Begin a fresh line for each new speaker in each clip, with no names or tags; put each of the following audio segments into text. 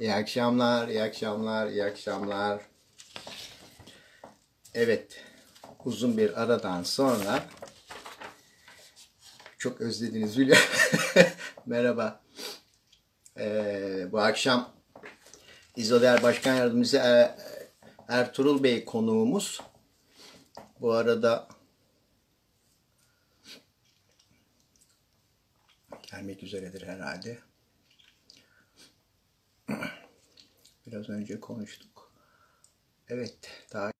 İyi akşamlar, iyi akşamlar, iyi akşamlar. Evet, uzun bir aradan sonra çok özlediniz biliyorum. Merhaba. Ee, bu akşam İzoder Başkan Yardımcısı Er- Ertuğrul Bey konuğumuz. Bu arada gelmek üzeredir herhalde. Biraz önce konuştuk. Evet, daha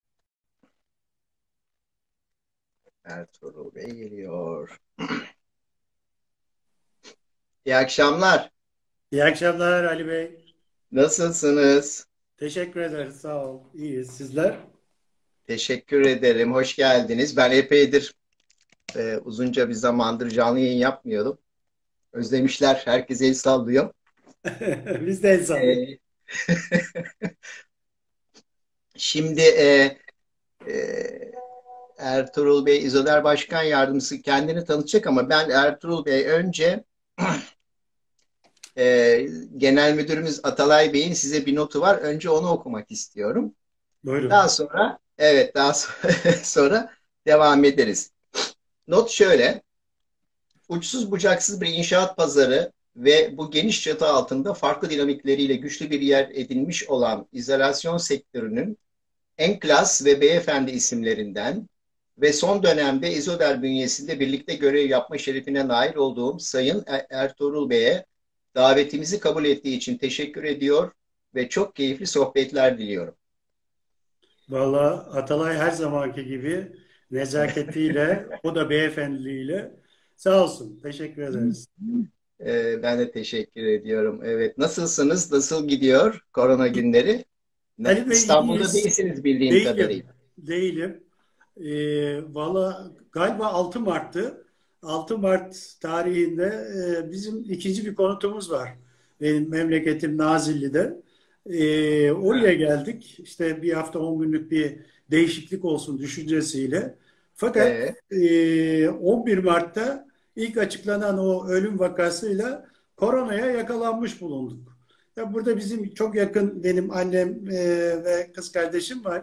Ertuğrul Bey geliyor. İyi akşamlar.
İyi akşamlar Ali Bey.
Nasılsınız?
Teşekkür ederiz. Sağ ol. İyiyiz. Sizler?
Teşekkür ederim. Hoş geldiniz. Ben epeydir e, uzunca bir zamandır canlı yayın yapmıyordum. Özlemişler. Herkes el sallıyor.
Biz de el sallayalım.
E, şimdi e, e, Ertuğrul Bey İzoder Başkan Yardımcısı kendini tanıtacak ama ben Ertuğrul Bey önce e, Genel Müdürümüz Atalay Bey'in size bir notu var. Önce onu okumak istiyorum.
Buyurun.
Daha sonra evet daha sonra, sonra devam ederiz. Not şöyle. Uçsuz bucaksız bir inşaat pazarı ve bu geniş çatı altında farklı dinamikleriyle güçlü bir yer edinmiş olan izolasyon sektörünün en klas ve beyefendi isimlerinden ve son dönemde İzoder bünyesinde birlikte görev yapma şerefine nail olduğum Sayın Er- Ertuğrul Bey'e davetimizi kabul ettiği için teşekkür ediyor ve çok keyifli sohbetler diliyorum.
Vallahi Atalay her zamanki gibi nezaketiyle, o da beyefendiliğiyle sağ olsun. Teşekkür ederiz.
Ee, ben de teşekkür ediyorum. Evet, nasılsınız? Nasıl gidiyor korona günleri?
Ali Bey,
İstanbul'da
iyiyiz.
değilsiniz bildiğim
Değilim.
kadarıyla.
Değilim. Ee, valla galiba 6 Mart'tı. 6 Mart tarihinde e, bizim ikinci bir konutumuz var. Benim memleketim Nazilli'de. Ee, oraya geldik. İşte bir hafta 10 günlük bir değişiklik olsun düşüncesiyle. Fakat
Ee,
e, 11 Mart'ta ilk açıklanan o ölüm vakasıyla koronaya yakalanmış bulunduk. Ya burada bizim çok yakın benim annem e, ve kız kardeşim var.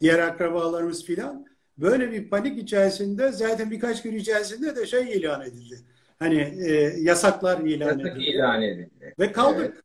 Diğer akrabalarımız filan. Böyle bir panik içerisinde zaten birkaç gün içerisinde de şey ilan edildi. Hani e, yasaklar ilan
yasak
edildi.
ilan edildi.
Ve kaldık.
Evet.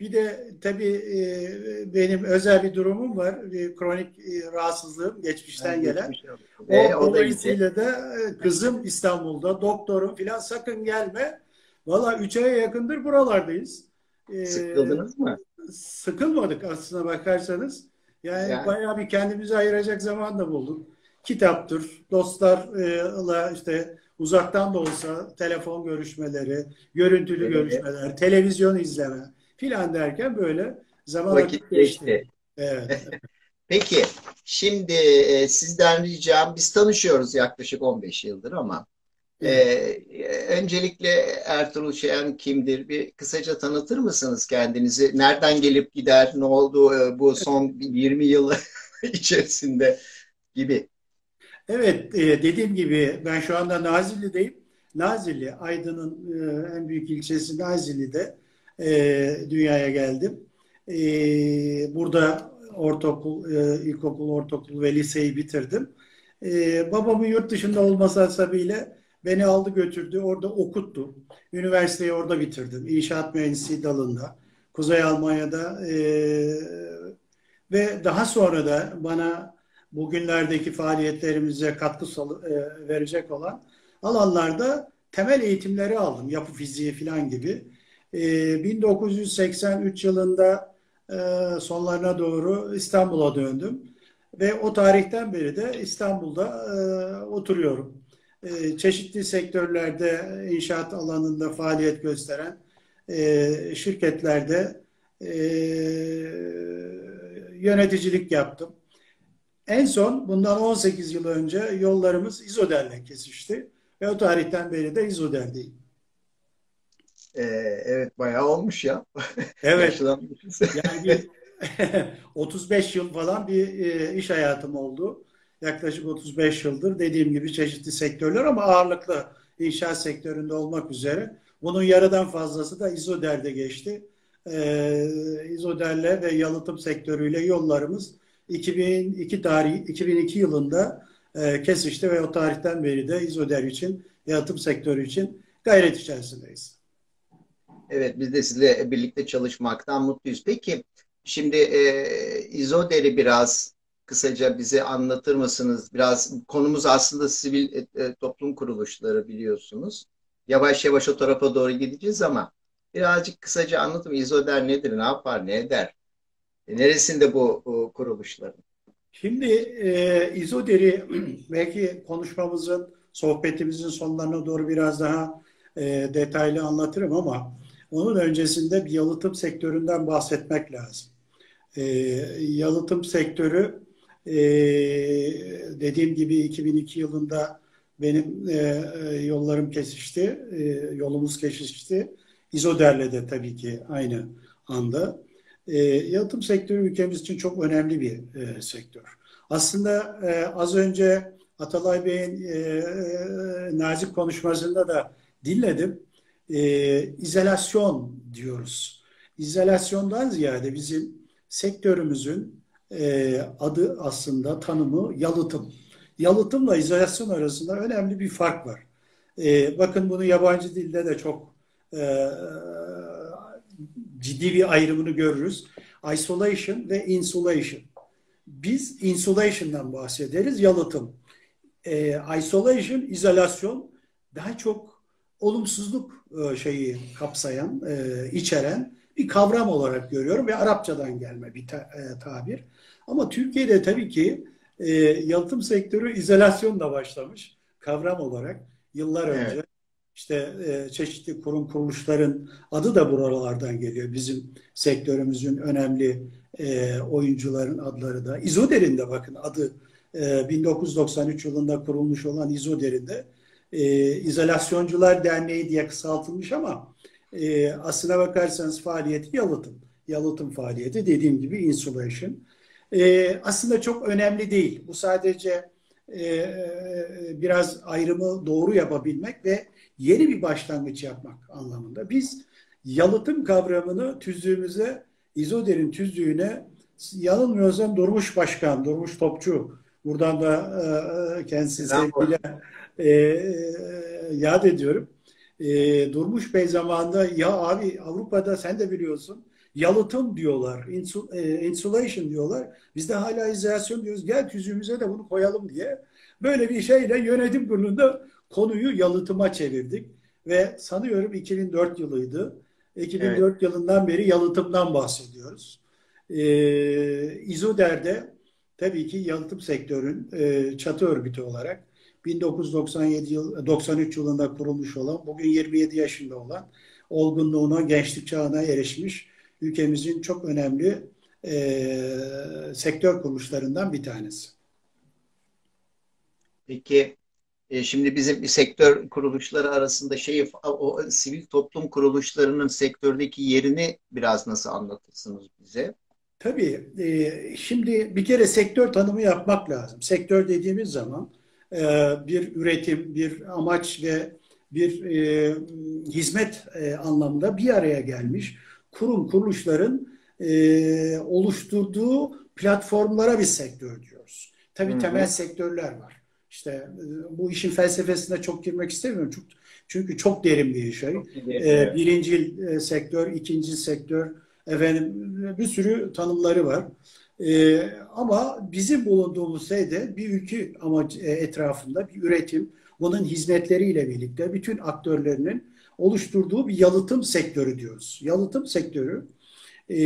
Bir de tabii e, benim özel bir durumum var. Bir kronik e, rahatsızlığım geçmişten
Yani
gelen.
geçmiş.
O
Ee, o
dolayısıyla da e, kızım İstanbul'da, doktorum filan sakın gelme. Valla 3 aya yakındır buralardayız. E,
Sıkıldınız mı?
sıkılmadık aslına bakarsanız. Yani,
Yani.
bayağı bir kendimizi ayıracak zaman da bulduk. Kitaptır, dostlarla işte uzaktan da olsa telefon görüşmeleri, görüntülü
Evet.
görüşmeler, televizyon izleme filan derken böyle zaman
Vakit
geçti.
geçti.
Evet.
Peki, şimdi e, sizden ricam, biz tanışıyoruz yaklaşık 15 yıldır ama e, öncelikle Ertuğrul Şeyan kimdir? Bir kısaca tanıtır mısınız kendinizi? Nereden gelip gider? Ne oldu e, bu son 20 yıl içerisinde gibi?
Evet, e, dediğim gibi ben şu anda Nazilli'deyim. Nazilli, Aydın'ın en büyük ilçesi Nazilli'de e, dünyaya geldim. E, burada ortaokul, e, ilkokul, ortaokul ve liseyi bitirdim. E, babamın yurt dışında olması hasebiyle beni aldı götürdü, orada okuttu. Üniversiteyi orada bitirdim, İnşaat mühendisliği dalında. Kuzey Almanya'da e, ve daha sonra da bana bugünlerdeki faaliyetlerimize katkı e, verecek olan alanlarda temel eğitimleri aldım. Yapı fiziği falan gibi. E, 1983 yılında e, sonlarına doğru İstanbul'a döndüm. Ve o tarihten beri de İstanbul'da e, oturuyorum. E, çeşitli sektörlerde inşaat alanında faaliyet gösteren e, şirketlerde e, yöneticilik yaptım. En son bundan 18 yıl önce yollarımız İzoder'le kesişti. Ve o tarihten beri de İzoder'deyim.
E, evet, bayağı olmuş ya.
Evet, yani bir 35 yıl falan bir e, iş hayatım oldu. Yaklaşık 35 yıldır dediğim gibi çeşitli sektörler ama ağırlıklı inşaat sektöründe olmak üzere. Bunun yarıdan fazlası da İzoder'de geçti. e, İzoder'le ve yalıtım sektörüyle yollarımız 2002 tarih 2002 yılında e, kesişti ve o tarihten beri de İzoder için, yalıtım sektörü için gayret içerisindeyiz.
Evet, biz de sizle birlikte çalışmaktan mutluyuz. Peki, şimdi e, İzoder'i biraz kısaca bize anlatır mısınız? Biraz konumuz aslında sivil e, e, toplum kuruluşları biliyorsunuz. Yavaş yavaş o tarafa doğru gideceğiz ama birazcık kısaca anlatın. İzoder nedir, ne yapar, ne eder? E, neresinde bu, bu kuruluşların?
Şimdi e, İzoder'i belki konuşmamızın, sohbetimizin sonlarına doğru biraz daha e, detaylı anlatırım ama onun öncesinde bir yalıtım sektöründen bahsetmek lazım. E, yalıtım sektörü e, dediğim gibi 2002 yılında benim e, e, yollarım kesişti, e, yolumuz kesişti. İzoder'le de tabii ki aynı anda. E, yalıtım sektörü ülkemiz için çok önemli bir e, sektör. Aslında e, az önce Atalay Bey'in e, e, nazik konuşmasında da dinledim. E, izolasyon diyoruz. İzolasyondan ziyade bizim sektörümüzün e, adı aslında tanımı yalıtım. Yalıtımla izolasyon arasında önemli bir fark var. E, bakın bunu yabancı dilde de çok e, ciddi bir ayrımını görürüz. Isolation ve insulation. Biz insulation'dan bahsederiz, yalıtım. E, isolation, izolasyon daha çok olumsuzluk e, şeyi kapsayan, e, içeren bir kavram olarak görüyorum ve Arapçadan gelme bir ta, e, tabir. Ama Türkiye'de tabii ki e, yalıtım sektörü izolasyonla başlamış kavram olarak yıllar evet. önce. İşte e, çeşitli kurum kuruluşların adı da buralardan geliyor. Bizim sektörümüzün önemli e, oyuncuların adları da. İzoder'in de bakın adı e, 1993 yılında kurulmuş olan İzoder'in de e, İzolasyoncular Derneği diye kısaltılmış ama e, aslına bakarsanız faaliyeti yalıtım. Yalıtım faaliyeti dediğim gibi insulation. E, aslında çok önemli değil. Bu sadece e, biraz ayrımı doğru yapabilmek ve yeni bir başlangıç yapmak anlamında. Biz yalıtım kavramını tüzüğümüze, İzoder'in tüzüğüne yanılmıyorsam Durmuş Başkan, Durmuş Topçu, buradan da e, kendisi sevgiyle e, yad ediyorum. E, Durmuş Bey zamanında ya abi Avrupa'da sen de biliyorsun yalıtım diyorlar, insul, e, insulation diyorlar. Biz de hala izolasyon diyoruz. Gel tüzüğümüze de bunu koyalım diye. Böyle bir şeyle yönetim kurulunda konuyu yalıtıma çevirdik. Ve sanıyorum 2004 yılıydı. 2004 evet. yılından beri yalıtımdan bahsediyoruz. Ee, İzoder'de tabii ki yalıtım sektörün e, çatı örgütü olarak 1997 yıl 93 yılında kurulmuş olan, bugün 27 yaşında olan, olgunluğuna, gençlik çağına erişmiş ülkemizin çok önemli e, sektör kuruluşlarından bir tanesi.
Peki e, şimdi bizim sektör kuruluşları arasında şey o sivil toplum kuruluşlarının sektördeki yerini biraz nasıl anlatırsınız bize?
Tabii. E, şimdi bir kere sektör tanımı yapmak lazım. Sektör dediğimiz zaman e, bir üretim, bir amaç ve bir e, hizmet e, anlamında bir araya gelmiş kurum kuruluşların e, oluşturduğu platformlara bir sektör diyoruz. Tabii Hı-hı. temel sektörler var. İşte bu işin felsefesine çok girmek istemiyorum. Çünkü, çünkü çok derin bir şey. Ee, birinci e, sektör, ikinci sektör, efendim bir sürü tanımları var. Ee, ama bizim bulunduğumuz şeyde bir ülke ama e, etrafında bir üretim, bunun hizmetleriyle birlikte bütün aktörlerinin oluşturduğu bir yalıtım sektörü diyoruz. Yalıtım sektörü e,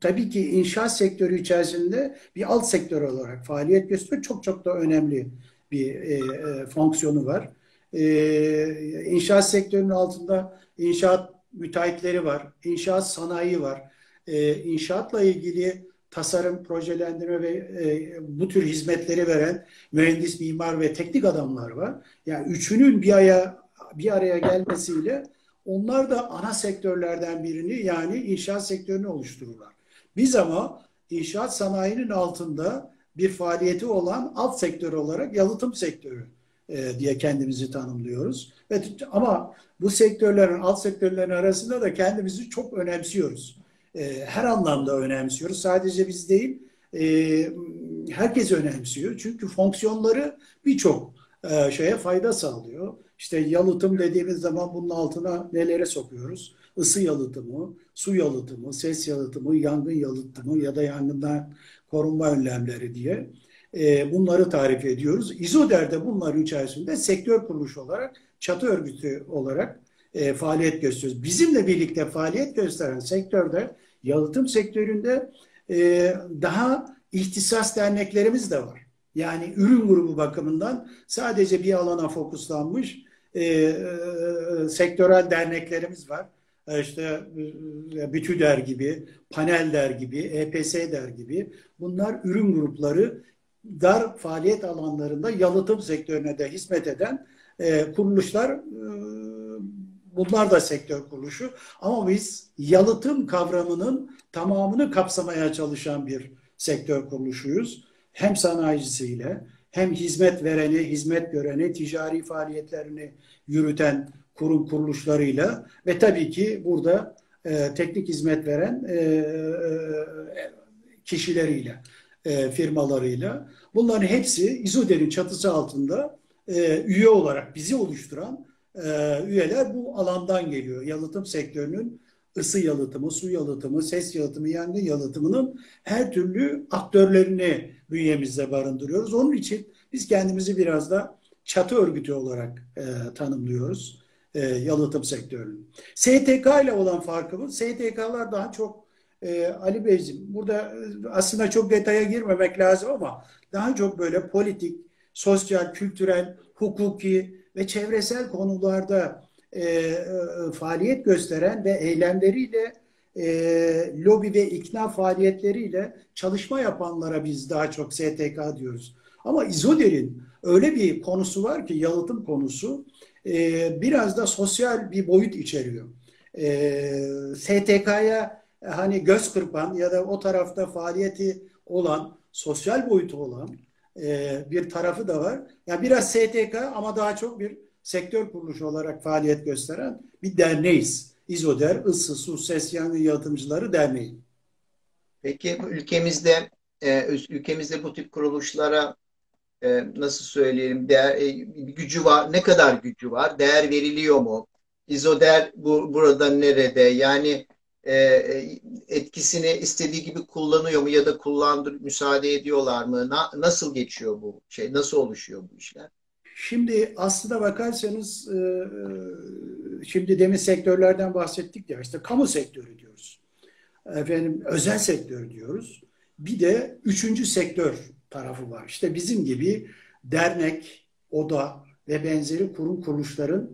tabii ki inşaat sektörü içerisinde bir alt sektör olarak faaliyet gösteriyor. Çok çok da önemli bir e, e, fonksiyonu var. E, inşaat sektörünün altında inşaat müteahhitleri var, inşaat sanayi var. E, inşaatla ilgili tasarım, projelendirme ve e, bu tür hizmetleri veren mühendis, mimar ve teknik adamlar var. Yani üçünün bir aya bir araya gelmesiyle onlar da ana sektörlerden birini yani inşaat sektörünü oluştururlar. Biz ama inşaat sanayinin altında bir faaliyeti olan alt sektör olarak yalıtım sektörü e, diye kendimizi tanımlıyoruz. Ve, ama bu sektörlerin, alt sektörlerin arasında da kendimizi çok önemsiyoruz. E, her anlamda önemsiyoruz. Sadece biz değil, e, herkes önemsiyor. Çünkü fonksiyonları birçok e, şeye fayda sağlıyor. İşte yalıtım dediğimiz zaman bunun altına nelere sokuyoruz? Isı yalıtımı, su yalıtımı, ses yalıtımı, yangın yalıtımı ya da yangından korunma önlemleri diye e, bunları tarif ediyoruz. İzoder de bunların içerisinde sektör kuruluşu olarak, çatı örgütü olarak e, faaliyet gösteriyoruz. Bizimle birlikte faaliyet gösteren sektörde, yalıtım sektöründe e, daha ihtisas derneklerimiz de var. Yani ürün grubu bakımından sadece bir alana fokuslanmış e, e, sektörel derneklerimiz var. E, işte e, Bütüder gibi, Panel der gibi, EPS der gibi bunlar ürün grupları dar faaliyet alanlarında yalıtım sektörüne de hizmet eden e, kuruluşlar e, bunlar da sektör kuruluşu ama biz yalıtım kavramının tamamını kapsamaya çalışan bir sektör kuruluşuyuz. Hem sanayicisiyle hem hizmet vereni, hizmet göreni, ticari faaliyetlerini yürüten kurum kuruluşlarıyla ve tabii ki burada e, teknik hizmet veren e, e, kişileriyle, e, firmalarıyla. Bunların hepsi İzoder'in çatısı altında e, üye olarak bizi oluşturan e, üyeler bu alandan geliyor. Yalıtım sektörünün ısı yalıtımı, su yalıtımı, ses yalıtımı, yangın yalıtımının her türlü aktörlerini bünyemizde barındırıyoruz. Onun için biz kendimizi biraz da çatı örgütü olarak e, tanımlıyoruz e, yalıtım sektörünün. STK ile olan farkımız, STK'lar daha çok e, Ali Beyciğim, burada e, aslında çok detaya girmemek lazım ama daha çok böyle politik, sosyal, kültürel, hukuki ve çevresel konularda e, e, faaliyet gösteren ve eylemleriyle e, lobi ve ikna faaliyetleriyle çalışma yapanlara biz daha çok STK diyoruz. Ama İzoder'in öyle bir konusu var ki yalıtım konusu e, biraz da sosyal bir boyut içeriyor. E, STK'ya hani göz kırpan ya da o tarafta faaliyeti olan, sosyal boyutu olan e, bir tarafı da var. Yani biraz STK ama daha çok bir sektör kuruluşu olarak faaliyet gösteren bir derneğiz. İzoder, Isı, Su, Ses Yangın Yalıtımcıları Derneği.
Peki ülkemizde e, ülkemizde bu tip kuruluşlara e, nasıl söyleyelim değer, e, gücü var ne kadar gücü var değer veriliyor mu İzoder bu burada nerede yani e, e, etkisini istediği gibi kullanıyor mu ya da kullandır müsaade ediyorlar mı Na, nasıl geçiyor bu şey nasıl oluşuyor bu işler
Şimdi aslında bakarsanız e, şimdi demin sektörlerden bahsettik ya işte kamu sektörü diyoruz. Efendim özel sektör diyoruz. Bir de üçüncü sektör tarafı var. İşte bizim gibi dernek, oda ve benzeri kurum kuruluşların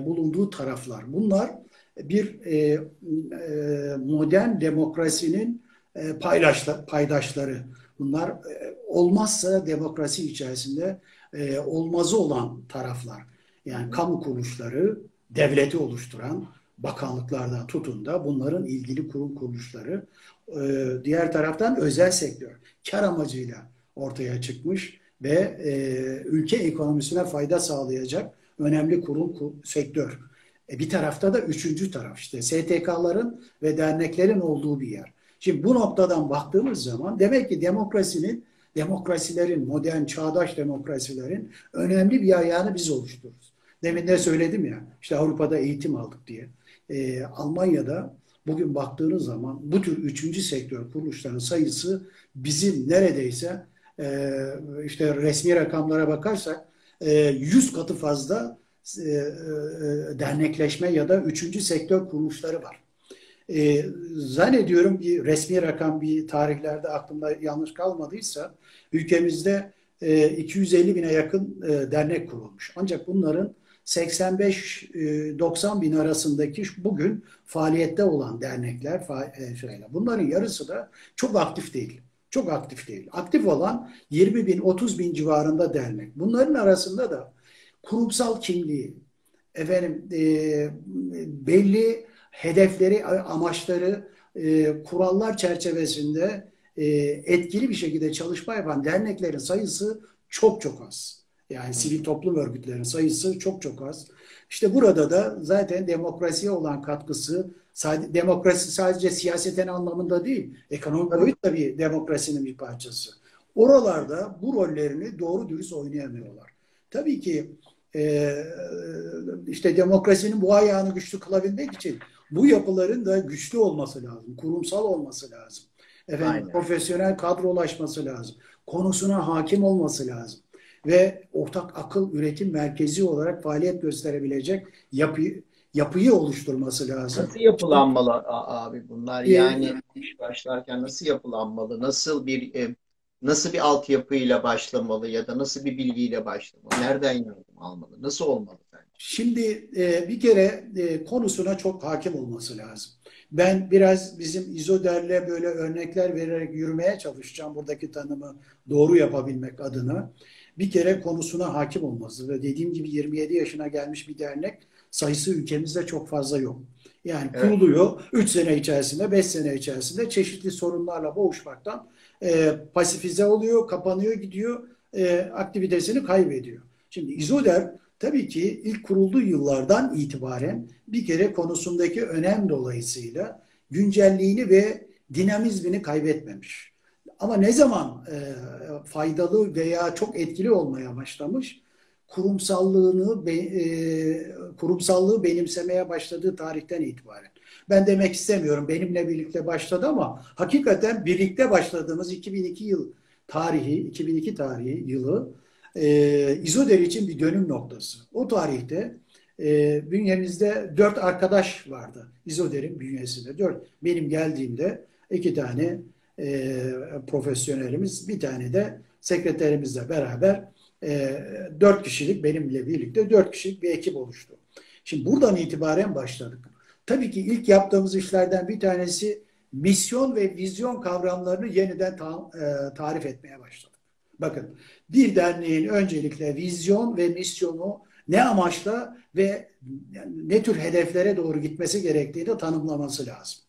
bulunduğu taraflar. Bunlar bir e, e, modern demokrasinin e, paydaşla, paydaşları. Bunlar e, olmazsa demokrasi içerisinde e, olmazı olan taraflar. Yani kamu kuruluşları, devleti oluşturan bakanlıklardan tutun da bunların ilgili kurum kuruluşları. E, diğer taraftan özel sektör, kar amacıyla ortaya çıkmış ve e, ülke ekonomisine fayda sağlayacak önemli kurum sektör. E, bir tarafta da üçüncü taraf işte STK'ların ve derneklerin olduğu bir yer. Şimdi bu noktadan baktığımız zaman demek ki demokrasinin, demokrasilerin, modern çağdaş demokrasilerin önemli bir ayağını biz oluştururuz. Demin de söyledim ya, işte Avrupa'da eğitim aldık diye. Ee, Almanya'da bugün baktığınız zaman bu tür üçüncü sektör kuruluşların sayısı bizim neredeyse e, işte resmi rakamlara bakarsak e, 100 katı fazla e, e, dernekleşme ya da üçüncü sektör kuruluşları var. E, zannediyorum ki resmi rakam bir tarihlerde aklımda yanlış kalmadıysa ülkemizde e, 250 bine yakın e, dernek kurulmuş. Ancak bunların 85-90 e, bin arasındaki bugün faaliyette olan dernekler, e, bunların yarısı da çok aktif değil. Çok aktif değil. Aktif olan 20 bin, 30 bin civarında dernek. Bunların arasında da kurumsal kimliği, efendim e, belli hedefleri, amaçları, e, kurallar çerçevesinde e, etkili bir şekilde çalışma yapan derneklerin sayısı çok çok az. Yani sivil toplum örgütlerinin sayısı çok çok az. İşte burada da zaten demokrasiye olan katkısı, demokrasi sadece siyaseten anlamında değil, ekonomik boyut da bir demokrasinin bir parçası. Oralarda bu rollerini doğru dürüst oynayamıyorlar. Tabii ki e, işte demokrasinin bu ayağını güçlü kılabilmek için bu yapıların da güçlü olması lazım, kurumsal olması lazım. Efendim, Aynen. profesyonel kadrolaşması lazım. Konusuna hakim olması lazım. Ve ortak akıl üretim merkezi olarak faaliyet gösterebilecek yapı, yapıyı oluşturması lazım.
Nasıl yapılanmalı abi bunlar? Yani iş başlarken nasıl yapılanmalı? Nasıl bir e, nasıl bir altyapıyla başlamalı ya da nasıl bir bilgiyle başlamalı? Nereden yardım almalı? Nasıl olmalı sence?
Şimdi e, bir kere e, konusuna çok hakim olması lazım. Ben biraz bizim İzoder'le böyle örnekler vererek yürümeye çalışacağım buradaki tanımı doğru yapabilmek adına. Bir kere konusuna hakim olması ve dediğim gibi 27 yaşına gelmiş bir dernek sayısı ülkemizde çok fazla yok. Yani evet. kuruluyor 3 sene içerisinde 5 sene içerisinde çeşitli sorunlarla boğuşmaktan e, pasifize oluyor, kapanıyor, gidiyor, e, aktivitesini kaybediyor. Şimdi İzoder tabii ki ilk kurulduğu yıllardan itibaren bir kere konusundaki önem dolayısıyla güncelliğini ve dinamizmini kaybetmemiş. Ama ne zaman e, faydalı veya çok etkili olmaya başlamış? Kurumsallığını be, e, kurumsallığı benimsemeye başladığı tarihten itibaren. Ben demek istemiyorum benimle birlikte başladı ama hakikaten birlikte başladığımız 2002 yıl tarihi, 2002 tarihi yılı e, İzoder için bir dönüm noktası. O tarihte e, bünyemizde dört arkadaş vardı. İzoder'in bünyesinde. Dört. Benim geldiğimde iki tane e, profesyonelimiz, bir tane de sekreterimizle beraber e, dört kişilik benimle birlikte dört kişilik bir ekip oluştu. Şimdi buradan itibaren başladık. Tabii ki ilk yaptığımız işlerden bir tanesi misyon ve vizyon kavramlarını yeniden ta, e, tarif etmeye başladık. Bakın bir derneğin öncelikle vizyon ve misyonu ne amaçla ve ne tür hedeflere doğru gitmesi gerektiğini tanımlaması lazım.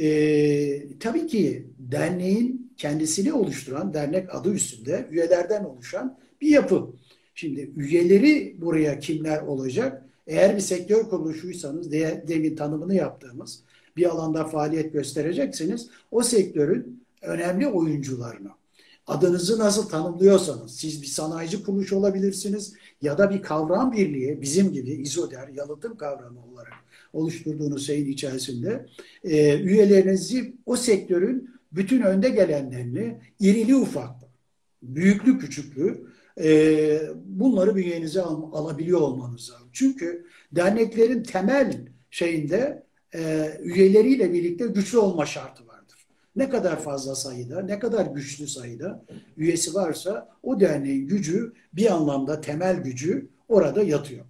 Ee, tabii ki derneğin kendisini oluşturan, dernek adı üstünde üyelerden oluşan bir yapı. Şimdi üyeleri buraya kimler olacak? Eğer bir sektör kuruluşuysanız, de, demin tanımını yaptığımız bir alanda faaliyet göstereceksiniz, o sektörün önemli oyuncularını, adınızı nasıl tanımlıyorsanız, siz bir sanayici kuruluş olabilirsiniz ya da bir kavram birliği, bizim gibi izoder, yalıtım kavramı olarak oluşturduğunuz şeyin içerisinde e, üyelerinizi o sektörün bütün önde gelenlerini irili ufaklı, büyüklü küçüklü e, bunları bünyenize al, alabiliyor olmanız lazım. Çünkü derneklerin temel şeyinde e, üyeleriyle birlikte güçlü olma şartı vardır. Ne kadar fazla sayıda, ne kadar güçlü sayıda üyesi varsa o derneğin gücü bir anlamda temel gücü orada yatıyor.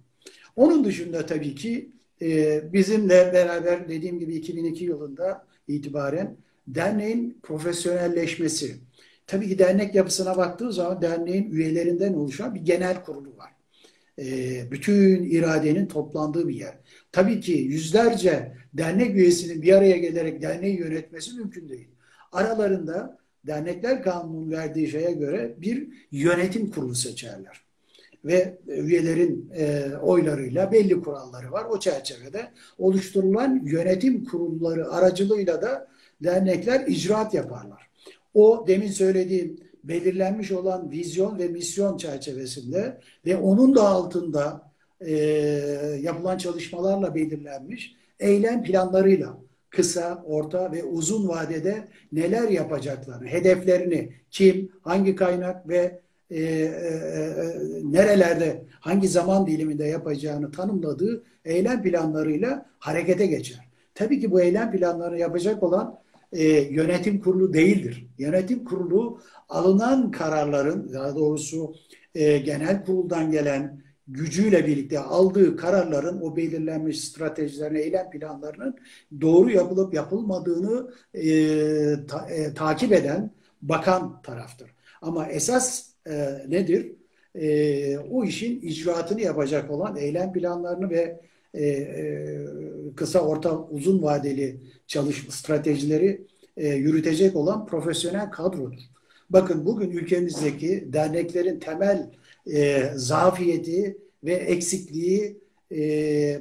Onun dışında tabii ki e, bizimle beraber dediğim gibi 2002 yılında itibaren derneğin profesyonelleşmesi. Tabii ki dernek yapısına baktığı zaman derneğin üyelerinden oluşan bir genel kurulu var. E, bütün iradenin toplandığı bir yer. Tabii ki yüzlerce dernek üyesinin bir araya gelerek derneği yönetmesi mümkün değil. Aralarında dernekler kanunun verdiği şeye göre bir yönetim kurulu seçerler ve üyelerin e, oylarıyla belli kuralları var. O çerçevede oluşturulan yönetim kurulları aracılığıyla da dernekler icraat yaparlar. O demin söylediğim belirlenmiş olan vizyon ve misyon çerçevesinde ve onun da altında e, yapılan çalışmalarla belirlenmiş eylem planlarıyla kısa, orta ve uzun vadede neler yapacaklarını, hedeflerini kim, hangi kaynak ve e, e, e, nerelerde, hangi zaman diliminde yapacağını tanımladığı eylem planlarıyla harekete geçer. Tabii ki bu eylem planlarını yapacak olan e, yönetim kurulu değildir. Yönetim kurulu alınan kararların, daha doğrusu e, genel kuruldan gelen gücüyle birlikte aldığı kararların o belirlenmiş stratejilerin, eylem planlarının doğru yapılıp yapılmadığını e, ta, e, takip eden bakan taraftır. Ama esas e, nedir? E, o işin icraatını yapacak olan eylem planlarını ve e, e, kısa, orta, uzun vadeli çalışma stratejileri e, yürütecek olan profesyonel kadrodur. Bakın bugün ülkemizdeki derneklerin temel e, zafiyeti ve eksikliği e,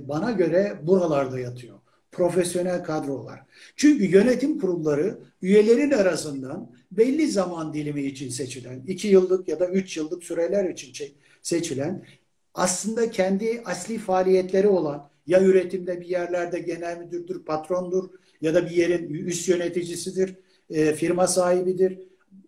bana göre buralarda yatıyor. Profesyonel kadrolar. Çünkü yönetim kurulları üyelerin arasından belli zaman dilimi için seçilen, iki yıllık ya da üç yıllık süreler için seçilen, aslında kendi asli faaliyetleri olan, ya üretimde bir yerlerde genel müdürdür, patrondur ya da bir yerin üst yöneticisidir, e, firma sahibidir.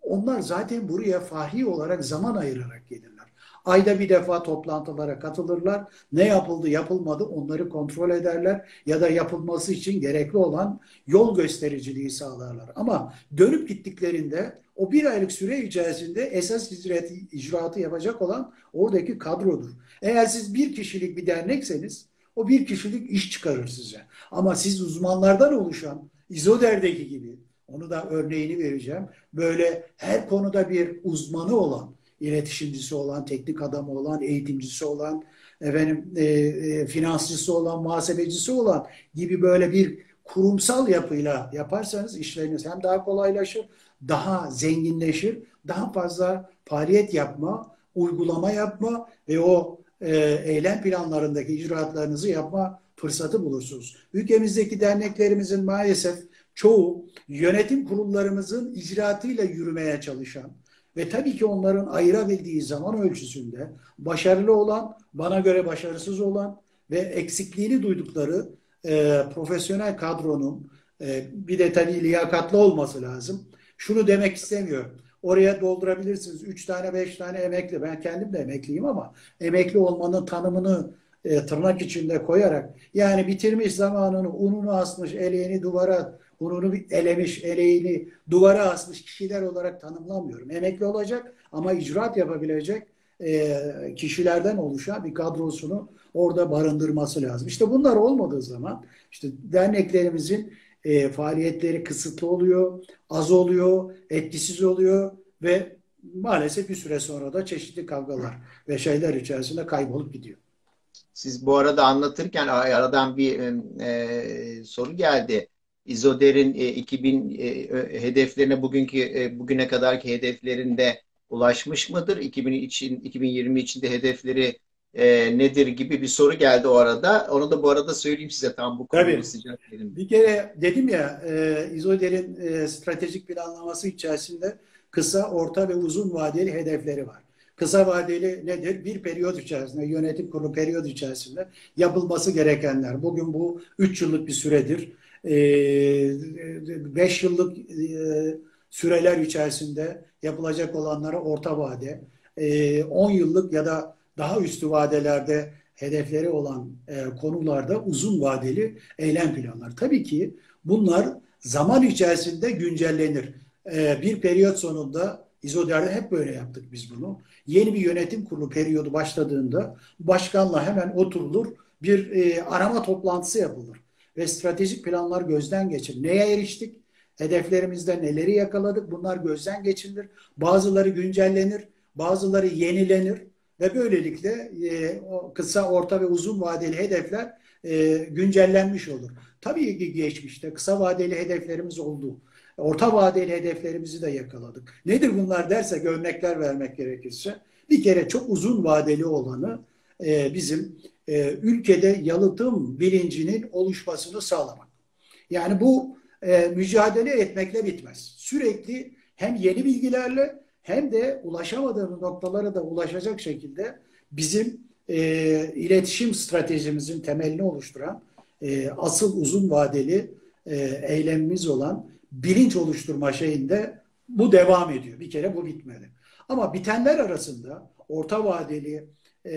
Onlar zaten buraya fahri olarak zaman ayırarak gelirler. Ayda bir defa toplantılara katılırlar. Ne yapıldı yapılmadı onları kontrol ederler ya da yapılması için gerekli olan yol göstericiliği sağlarlar. Ama dönüp gittiklerinde o bir aylık süre içerisinde esas icraatı, icraatı yapacak olan oradaki kadrodur. Eğer siz bir kişilik bir dernekseniz o bir kişilik iş çıkarır size. Ama siz uzmanlardan oluşan İzoder'deki gibi onu da örneğini vereceğim. Böyle her konuda bir uzmanı olan, iletişimcisi olan, teknik adamı olan, eğitimcisi olan, efendim e, e, finansçısı olan, muhasebecisi olan gibi böyle bir kurumsal yapıyla yaparsanız işleriniz hem daha kolaylaşır, daha zenginleşir, daha fazla faaliyet yapma, uygulama yapma ve o e, eylem planlarındaki icraatlarınızı yapma fırsatı bulursunuz. Ülkemizdeki derneklerimizin maalesef çoğu yönetim kurullarımızın icraatıyla yürümeye çalışan ve tabii ki onların ayırabildiği zaman ölçüsünde başarılı olan, bana göre başarısız olan ve eksikliğini duydukları e, profesyonel kadronun e, bir de tabii liyakatlı olması lazım. Şunu demek istemiyorum. Oraya doldurabilirsiniz. Üç tane, beş tane emekli. Ben kendim de emekliyim ama emekli olmanın tanımını e, tırnak içinde koyarak yani bitirmiş zamanını, ununu asmış, eleğini duvara, ununu elemiş, eleğini duvara asmış kişiler olarak tanımlamıyorum. Emekli olacak ama icraat yapabilecek e, kişilerden oluşan bir kadrosunu orada barındırması lazım. İşte bunlar olmadığı zaman işte derneklerimizin e, faaliyetleri kısıtlı oluyor, az oluyor, etkisiz oluyor ve maalesef bir süre sonra da çeşitli kavgalar ve şeyler içerisinde kaybolup gidiyor.
Siz bu arada anlatırken aradan bir e, soru geldi. İzoder'in e, 2000 e, hedeflerine bugünkü e, bugüne kadarki hedeflerinde ulaşmış mıdır? 2000 için 2020 içinde hedefleri e, nedir gibi bir soru geldi o arada. Onu da bu arada söyleyeyim size tam bu
konuyu sıcak yerim. Bir kere dedim ya e, İzoder'in e, stratejik planlaması içerisinde kısa, orta ve uzun vadeli hedefleri var. Kısa vadeli nedir? Bir periyot içerisinde, yönetim kurulu periyot içerisinde yapılması gerekenler. Bugün bu 3 yıllık bir süredir. 5 e, yıllık e, süreler içerisinde yapılacak olanlara orta vade, 10 e, yıllık ya da daha üstü vadelerde hedefleri olan konularda uzun vadeli eylem planları. Tabii ki bunlar zaman içerisinde güncellenir. Bir periyot sonunda İzoder'de hep böyle yaptık biz bunu. Yeni bir yönetim kurulu periyodu başladığında başkanla hemen oturulur, bir arama toplantısı yapılır ve stratejik planlar gözden geçir. Neye eriştik? Hedeflerimizde neleri yakaladık? Bunlar gözden geçirilir. Bazıları güncellenir, bazıları yenilenir ve böylelikle e, o kısa, orta ve uzun vadeli hedefler e, güncellenmiş olur. Tabii ki geçmişte kısa vadeli hedeflerimiz oldu. Orta vadeli hedeflerimizi de yakaladık. Nedir bunlar dersek örnekler vermek gerekirse bir kere çok uzun vadeli olanı e, bizim e, ülkede yalıtım bilincinin oluşmasını sağlamak. Yani bu e, mücadele etmekle bitmez. Sürekli hem yeni bilgilerle hem de ulaşamadığımız noktalara da ulaşacak şekilde bizim e, iletişim stratejimizin temelini oluşturan e, asıl uzun vadeli e, eylemimiz olan bilinç oluşturma şeyinde bu devam ediyor. Bir kere bu bitmedi. Ama bitenler arasında orta vadeli e,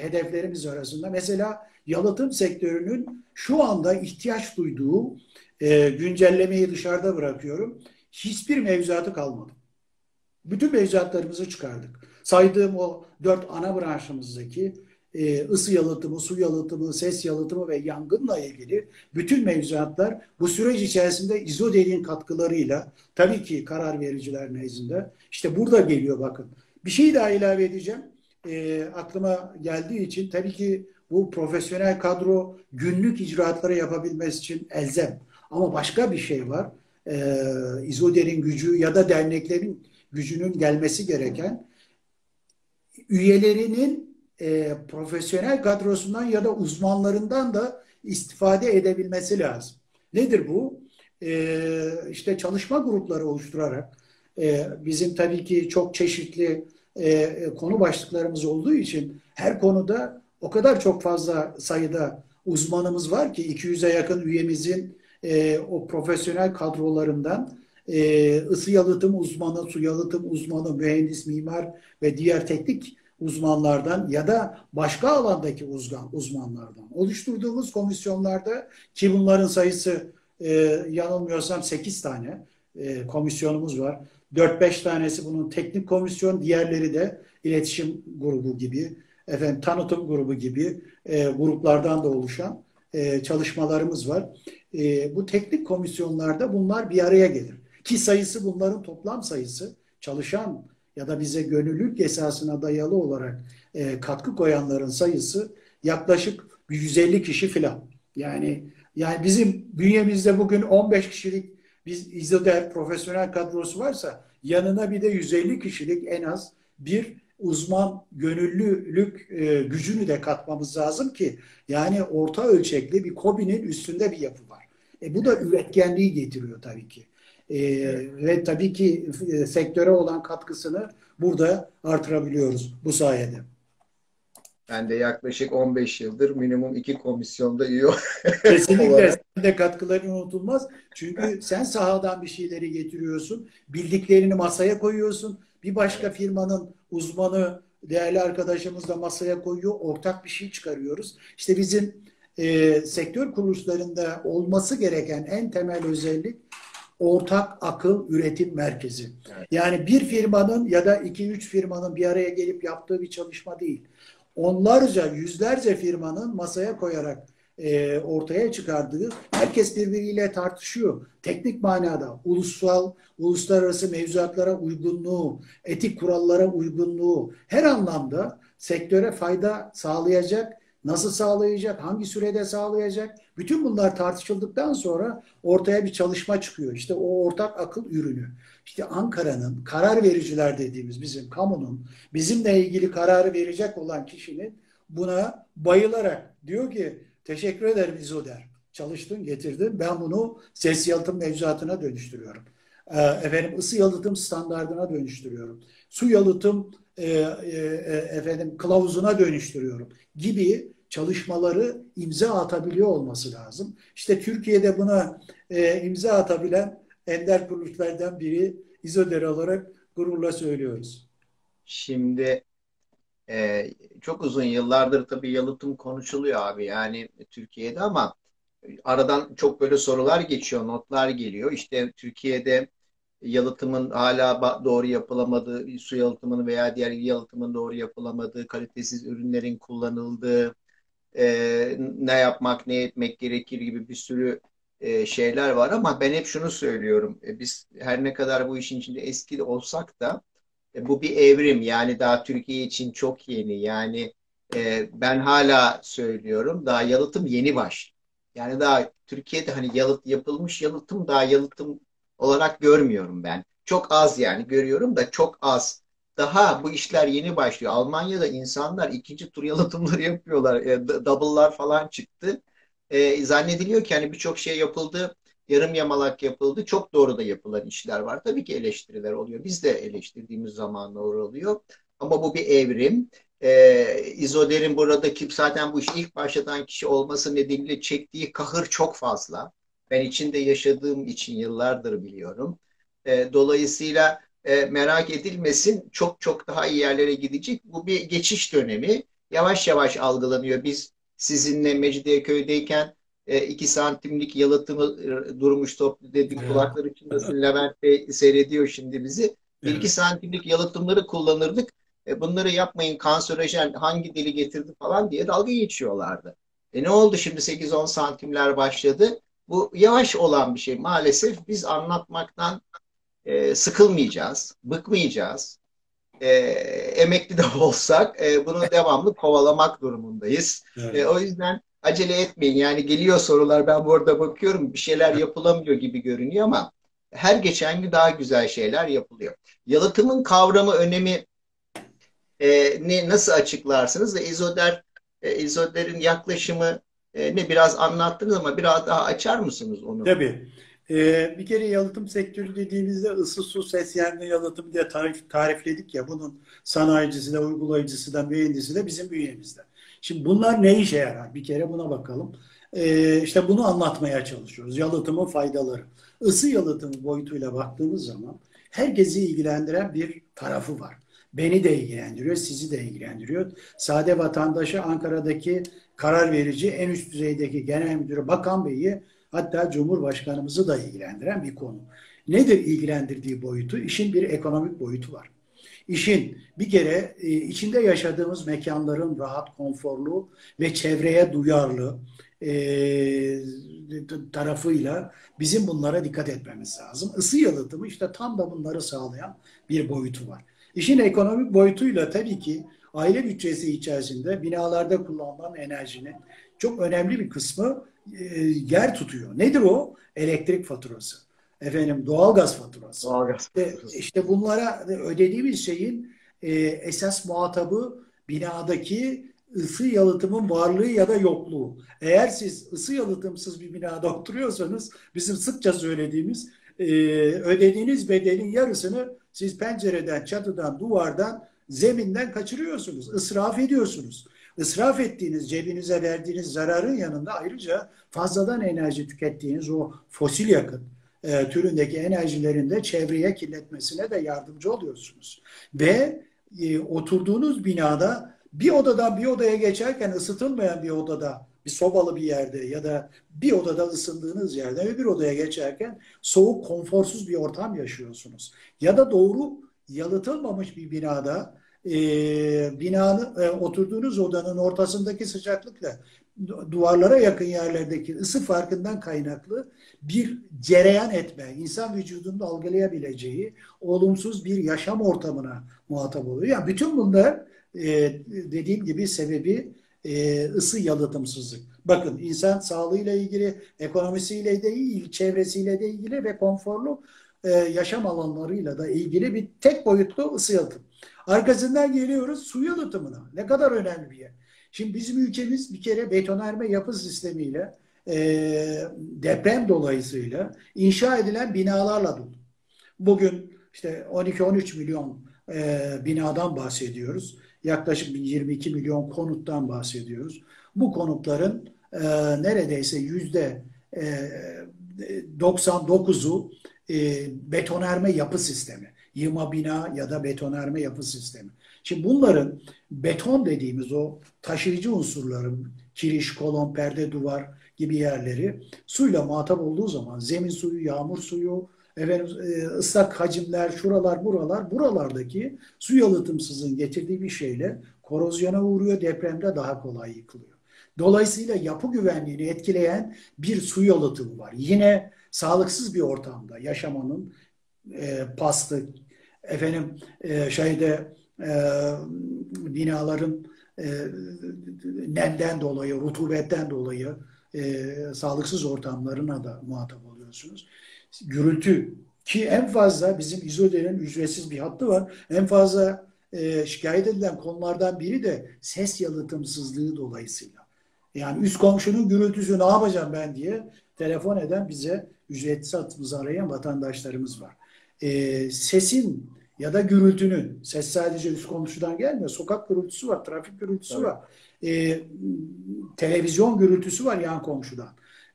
hedeflerimiz arasında mesela yalıtım sektörünün şu anda ihtiyaç duyduğu e, güncellemeyi dışarıda bırakıyorum. Hiçbir mevzuatı kalmadı. Bütün mevzuatlarımızı çıkardık. Saydığım o dört ana branşımızdaki e, ısı yalıtımı, su yalıtımı, ses yalıtımı ve yangınla ilgili bütün mevzuatlar bu süreç içerisinde izodelin katkılarıyla tabii ki karar vericiler nezdinde işte burada geliyor bakın. Bir şey daha ilave edeceğim e, aklıma geldiği için tabii ki bu profesyonel kadro günlük icraatları yapabilmesi için elzem. Ama başka bir şey var. E, İzoder'in gücü ya da derneklerin gücünün gelmesi gereken üyelerinin e, profesyonel kadrosundan ya da uzmanlarından da istifade edebilmesi lazım. Nedir bu? E, işte çalışma grupları oluşturarak e, bizim tabii ki çok çeşitli e, konu başlıklarımız olduğu için her konuda o kadar çok fazla sayıda uzmanımız var ki 200'e yakın üyemizin e, o profesyonel kadrolarından e, ısı yalıtım uzmanı, su yalıtım uzmanı, mühendis, mimar ve diğer teknik uzmanlardan ya da başka alandaki uzman, uzmanlardan oluşturduğumuz komisyonlarda ki bunların sayısı e, yanılmıyorsam 8 tane e, komisyonumuz var. 4-5 tanesi bunun teknik komisyon, diğerleri de iletişim grubu gibi, efendim tanıtım grubu gibi e, gruplardan da oluşan e, çalışmalarımız var. E, bu teknik komisyonlarda bunlar bir araya gelir. Ki sayısı bunların toplam sayısı çalışan ya da bize gönüllülük esasına dayalı olarak e, katkı koyanların sayısı yaklaşık 150 kişi filan. Yani yani bizim bünyemizde bugün 15 kişilik biz İzoder profesyonel kadrosu varsa yanına bir de 150 kişilik en az bir uzman gönüllülük e, gücünü de katmamız lazım ki yani orta ölçekli bir KOBİ'nin üstünde bir yapı var. E, bu da üretkenliği getiriyor tabii ki. E, Ve tabii ki e, sektöre olan katkısını burada artırabiliyoruz bu sayede.
Ben de yaklaşık 15 yıldır minimum iki komisyonda üye
Kesinlikle. Senin de katkıların unutulmaz. Çünkü sen sahadan bir şeyleri getiriyorsun. Bildiklerini masaya koyuyorsun. Bir başka firmanın uzmanı, değerli arkadaşımız da masaya koyuyor. Ortak bir şey çıkarıyoruz. İşte bizim e, sektör kuruluşlarında olması gereken en temel özellik ortak akıl üretim merkezi. Evet. Yani bir firmanın ya da iki üç firmanın bir araya gelip yaptığı bir çalışma değil. Onlarca, yüzlerce firmanın masaya koyarak e, ortaya çıkardığı herkes birbiriyle tartışıyor. Teknik manada ulusal, uluslararası mevzuatlara uygunluğu, etik kurallara uygunluğu her anlamda sektöre fayda sağlayacak Nasıl sağlayacak? Hangi sürede sağlayacak? Bütün bunlar tartışıldıktan sonra ortaya bir çalışma çıkıyor. İşte o ortak akıl ürünü. İşte Ankara'nın karar vericiler dediğimiz bizim kamunun bizimle ilgili kararı verecek olan kişinin buna bayılarak diyor ki teşekkür ederim İzoder. Çalıştın getirdin. Ben bunu ses yalıtım mevzuatına dönüştürüyorum. Ee, efendim ısı yalıtım standartına dönüştürüyorum. Su yalıtım e, e, e, efendim kılavuzuna dönüştürüyorum gibi çalışmaları imza atabiliyor olması lazım. İşte Türkiye'de buna e, imza atabilen ender kuruluşlardan biri İzoder olarak gururla söylüyoruz.
Şimdi e, çok uzun yıllardır tabii yalıtım konuşuluyor abi yani Türkiye'de ama aradan çok böyle sorular geçiyor, notlar geliyor. İşte Türkiye'de yalıtımın hala doğru yapılamadığı, su yalıtımının veya diğer yalıtımın doğru yapılamadığı, kalitesiz ürünlerin kullanıldığı, e, ne yapmak, ne etmek gerekir gibi bir sürü e, şeyler var ama ben hep şunu söylüyorum. E, biz her ne kadar bu işin içinde eski olsak da e, bu bir evrim. Yani daha Türkiye için çok yeni. Yani e, ben hala söylüyorum daha yalıtım yeni baş. Yani daha Türkiye'de hani yalıt yapılmış yalıtım daha yalıtım olarak görmüyorum ben. Çok az yani görüyorum da çok az. Daha bu işler yeni başlıyor. Almanya'da insanlar ikinci tur yalıtımları yapıyorlar. E, double'lar falan çıktı. E, zannediliyor ki hani birçok şey yapıldı. Yarım yamalak yapıldı. Çok doğru da yapılan işler var. Tabii ki eleştiriler oluyor. Biz de eleştirdiğimiz zamanlar oluyor. Ama bu bir evrim. E, İzoder'in buradaki zaten bu işi ilk başlatan kişi olması nedeniyle çektiği kahır çok fazla. Ben içinde yaşadığım için yıllardır biliyorum. E, dolayısıyla e, merak edilmesin çok çok daha iyi yerlere gidecek. Bu bir geçiş dönemi. Yavaş yavaş algılanıyor. Biz sizinle Mecidiyeköy'deyken e, iki santimlik yalıtımı e, durmuş toplu dedik kulakları çınlasın Levent Bey seyrediyor şimdi bizi. Evet. iki santimlik yalıtımları kullanırdık. E, bunları yapmayın kanserojen hangi dili getirdi falan diye dalga geçiyorlardı. E ne oldu şimdi 8-10 santimler başladı. Bu yavaş olan bir şey. Maalesef biz anlatmaktan e, sıkılmayacağız, bıkmayacağız. E, emekli de olsak e, bunu devamlı kovalamak durumundayız. Evet. E, o yüzden acele etmeyin. Yani geliyor sorular ben burada bakıyorum bir şeyler yapılamıyor gibi görünüyor ama her geçen gün daha güzel şeyler yapılıyor. Yalıtımın kavramı önemi e, ne nasıl açıklarsınız ve izoder e, izoderin yaklaşımı e, ne biraz anlattınız ama biraz daha açar mısınız onu?
Tabii. Ee, bir kere yalıtım sektörü dediğimizde ısı su ses yerli yalıtım diye tarif, tarifledik ya bunun sanayicisi de uygulayıcısı da mühendisi de bizim bünyemizde. Şimdi bunlar ne işe yarar? Bir kere buna bakalım. Ee, işte bunu anlatmaya çalışıyoruz. Yalıtımın faydaları. Isı yalıtımı boyutuyla baktığımız zaman herkesi ilgilendiren bir tarafı var. Beni de ilgilendiriyor, sizi de ilgilendiriyor. Sade vatandaşı Ankara'daki karar verici en üst düzeydeki genel müdürü Bakan Bey'i hatta Cumhurbaşkanımızı da ilgilendiren bir konu. Nedir ilgilendirdiği boyutu? İşin bir ekonomik boyutu var. İşin bir kere e, içinde yaşadığımız mekanların rahat, konforlu ve çevreye duyarlı e, tarafıyla bizim bunlara dikkat etmemiz lazım. Isı yalıtımı işte tam da bunları sağlayan bir boyutu var. İşin ekonomik boyutuyla tabii ki aile bütçesi içerisinde binalarda kullanılan enerjinin çok önemli bir kısmı e, yer tutuyor. Nedir o? Elektrik faturası. Efendim doğalgaz faturası. Doğalgaz faturası. İşte, işte bunlara ödediğimiz şeyin e, esas muhatabı binadaki ısı yalıtımın varlığı ya da yokluğu. Eğer siz ısı yalıtımsız bir binada oturuyorsanız bizim sıkça söylediğimiz e, ödediğiniz bedelin yarısını siz pencereden, çatıdan, duvardan, zeminden kaçırıyorsunuz. ısraf ediyorsunuz. Israf ettiğiniz, cebinize verdiğiniz zararın yanında ayrıca fazladan enerji tükettiğiniz o fosil yakıt e, türündeki enerjilerin de çevreye kirletmesine de yardımcı oluyorsunuz. Ve e, oturduğunuz binada bir odadan bir odaya geçerken ısıtılmayan bir odada bir sobalı bir yerde ya da bir odada ısındığınız yerde öbür odaya geçerken soğuk, konforsuz bir ortam yaşıyorsunuz. Ya da doğru yalıtılmamış bir binada e, binanın e, oturduğunuz odanın ortasındaki sıcaklıkla duvarlara yakın yerlerdeki ısı farkından kaynaklı bir cereyan etme, insan vücudunda algılayabileceği olumsuz bir yaşam ortamına muhatap oluyor. Yani bütün bunlar e, dediğim gibi sebebi e, ısı yalıtımsızlık. Bakın insan sağlığıyla ilgili, ekonomisiyle de ilgili, çevresiyle de ilgili ve konforlu e, yaşam alanlarıyla da ilgili bir tek boyutlu ısı yalıtım. Arkasından geliyoruz su yalıtımına. Ne kadar önemli bir yer. Şimdi bizim ülkemiz bir kere betonarme yapı sistemiyle e, deprem dolayısıyla inşa edilen binalarla dolu. Bugün işte 12-13 milyon e, binadan bahsediyoruz. Yaklaşık 22 milyon konuttan bahsediyoruz. Bu konutların e, neredeyse yüzde e, 99'u e, betonarme yapı sistemi. Yığma bina ya da betonarme yapı sistemi. Şimdi bunların beton dediğimiz o taşıyıcı unsurların kiriş, kolon, perde, duvar gibi yerleri suyla muhatap olduğu zaman zemin suyu, yağmur suyu, efendim, e, ıslak hacimler, şuralar, buralar, buralardaki su yalıtımsızın getirdiği bir şeyle korozyona uğruyor, depremde daha kolay yıkılıyor. Dolayısıyla yapı güvenliğini etkileyen bir su yalıtımı var. Yine sağlıksız bir ortamda yaşamanın e, pastı, efendim e, şeyde e, binaların e, nemden dolayı, rutubetten dolayı e, sağlıksız ortamlarına da muhatap oluyorsunuz. Gürültü ki en fazla bizim İzoder'in ücretsiz bir hattı var. En fazla e, şikayet edilen konulardan biri de ses yalıtımsızlığı dolayısıyla. Yani üst komşunun gürültüsü ne yapacağım ben diye telefon eden bize ücretsiz hattımızı arayan vatandaşlarımız var. E, sesin ya da gürültünün, ses sadece üst komşudan gelmiyor. Sokak gürültüsü var, trafik gürültüsü evet. var. E, televizyon gürültüsü var yan komşudan.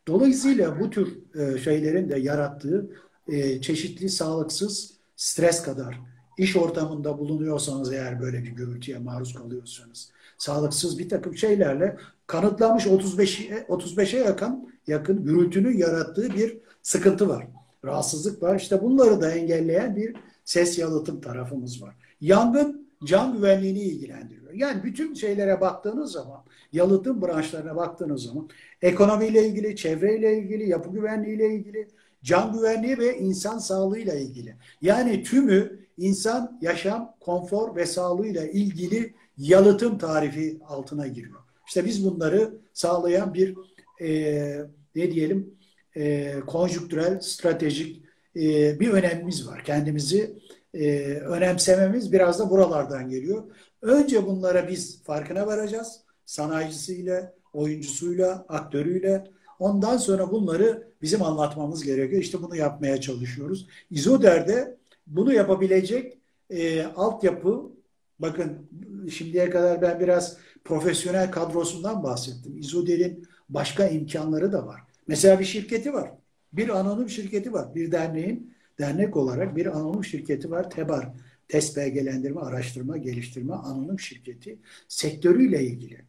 Dolayısıyla bu tür e, şeylerin de yarattığı e, çeşitli sağlıksız stres kadar iş ortamında bulunuyorsanız eğer böyle bir gürültüye maruz kalıyorsanız sağlıksız bir takım şeylerle kanıtlanmış 35 35'e yakın yakın gürültünün yarattığı bir sıkıntı var. Rahatsızlık var. İşte bunları da engelleyen bir ses yalıtım tarafımız var. Yangın can güvenliğini ilgilendiriyor. Yani bütün şeylere baktığınız zaman, yalıtım branşlarına baktığınız zaman ekonomiyle ilgili, çevreyle ilgili, yapı güvenliğiyle ilgili, can güvenliği ve insan sağlığıyla ilgili. Yani tümü insan yaşam, konfor ve sağlığıyla ilgili yalıtım tarifi altına giriyor. İşte biz bunları sağlayan bir e, ne diyelim e, konjüktürel, stratejik e, bir önemimiz var. Kendimizi e, önemsememiz biraz da buralardan geliyor. Önce bunlara biz farkına varacağız. Sanayicisiyle, oyuncusuyla, aktörüyle. Ondan sonra bunları bizim anlatmamız gerekiyor. İşte bunu yapmaya çalışıyoruz. İzoder'de bunu yapabilecek e, altyapı, bakın şimdiye kadar ben biraz profesyonel kadrosundan bahsettim. İzoder'in başka imkanları da var. Mesela bir şirketi var. Bir anonim şirketi var. Bir derneğin dernek olarak bir anonim şirketi var. TEBAR, Test Belgelendirme, Araştırma, Geliştirme Anonim Şirketi sektörüyle ilgili.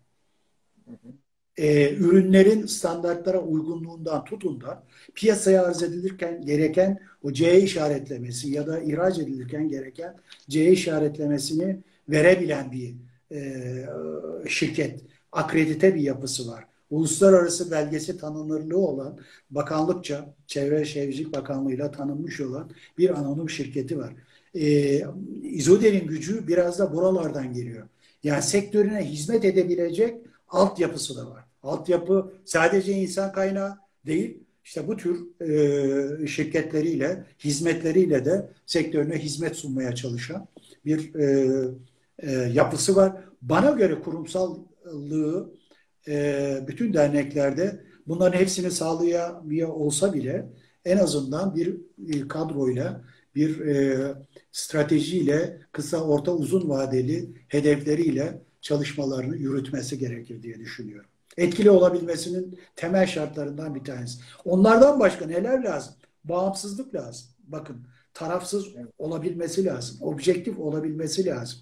E, ürünlerin standartlara uygunluğundan tutun da piyasaya arz edilirken gereken o C işaretlemesi ya da ihraç edilirken gereken C işaretlemesini verebilen bir e, şirket, akredite bir yapısı var. Uluslararası belgesi tanınırlığı olan bakanlıkça, Çevre Şehircilik Bakanlığı'yla tanınmış olan bir anonim şirketi var. E, İzoder'in gücü biraz da buralardan geliyor. Yani sektörüne hizmet edebilecek altyapısı da var. Altyapı sadece insan kaynağı değil, işte bu tür e, şirketleriyle, hizmetleriyle de sektörüne hizmet sunmaya çalışan bir e, e, yapısı var. Bana göre kurumsallığı e, bütün derneklerde bunların hepsini sağlayamıyor olsa bile en azından bir, bir kadroyla, bir e, stratejiyle, kısa, orta, uzun vadeli hedefleriyle çalışmalarını yürütmesi gerekir diye düşünüyorum. Etkili olabilmesinin temel şartlarından bir tanesi. Onlardan başka neler lazım? Bağımsızlık lazım. Bakın tarafsız olabilmesi lazım. Objektif olabilmesi lazım.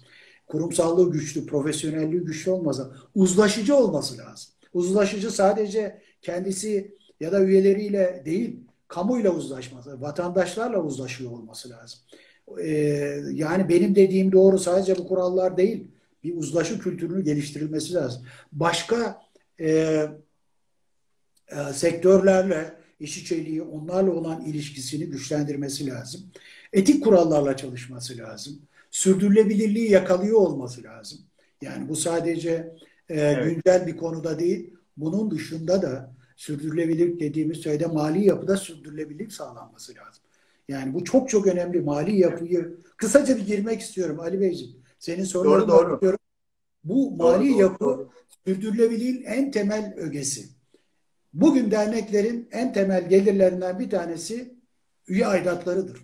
Kurumsallığı güçlü, profesyonelliği güçlü olmasa uzlaşıcı olması lazım. Uzlaşıcı sadece kendisi ya da üyeleriyle değil, kamuyla uzlaşması, vatandaşlarla uzlaşıyor olması lazım. Ee, yani benim dediğim doğru sadece bu kurallar değil bir uzlaşı kültürünü geliştirilmesi lazım. Başka e, e, sektörlerle iş içeriği, onlarla olan ilişkisini güçlendirmesi lazım. Etik kurallarla çalışması lazım. Sürdürülebilirliği yakalıyor olması lazım. Yani bu sadece e, evet. güncel bir konuda değil, bunun dışında da sürdürülebilirlik dediğimiz şeyde mali yapıda sürdürülebilirlik sağlanması lazım. Yani bu çok çok önemli. Mali yapıyı kısaca bir girmek istiyorum Ali Beyciğim. Senin sorularına doğru, bakıyorum. Bu mali doğru, yapı doğru. sürdürülebilirliğin en temel ögesi. Bugün derneklerin en temel gelirlerinden bir tanesi üye aidatlarıdır.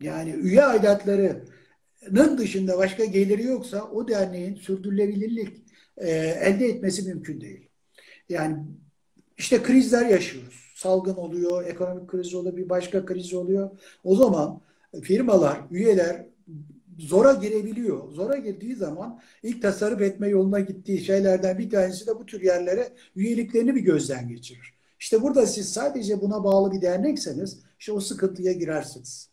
Yani üye aidatlarının dışında başka geliri yoksa o derneğin sürdürülebilirlik e, elde etmesi mümkün değil. Yani işte krizler yaşıyoruz. Salgın oluyor, ekonomik kriz oluyor, bir başka kriz oluyor. O zaman firmalar, üyeler zora girebiliyor. Zora girdiği zaman ilk tasarruf etme yoluna gittiği şeylerden bir tanesi de bu tür yerlere üyeliklerini bir gözden geçirir. İşte burada siz sadece buna bağlı bir dernekseniz işte o sıkıntıya girersiniz.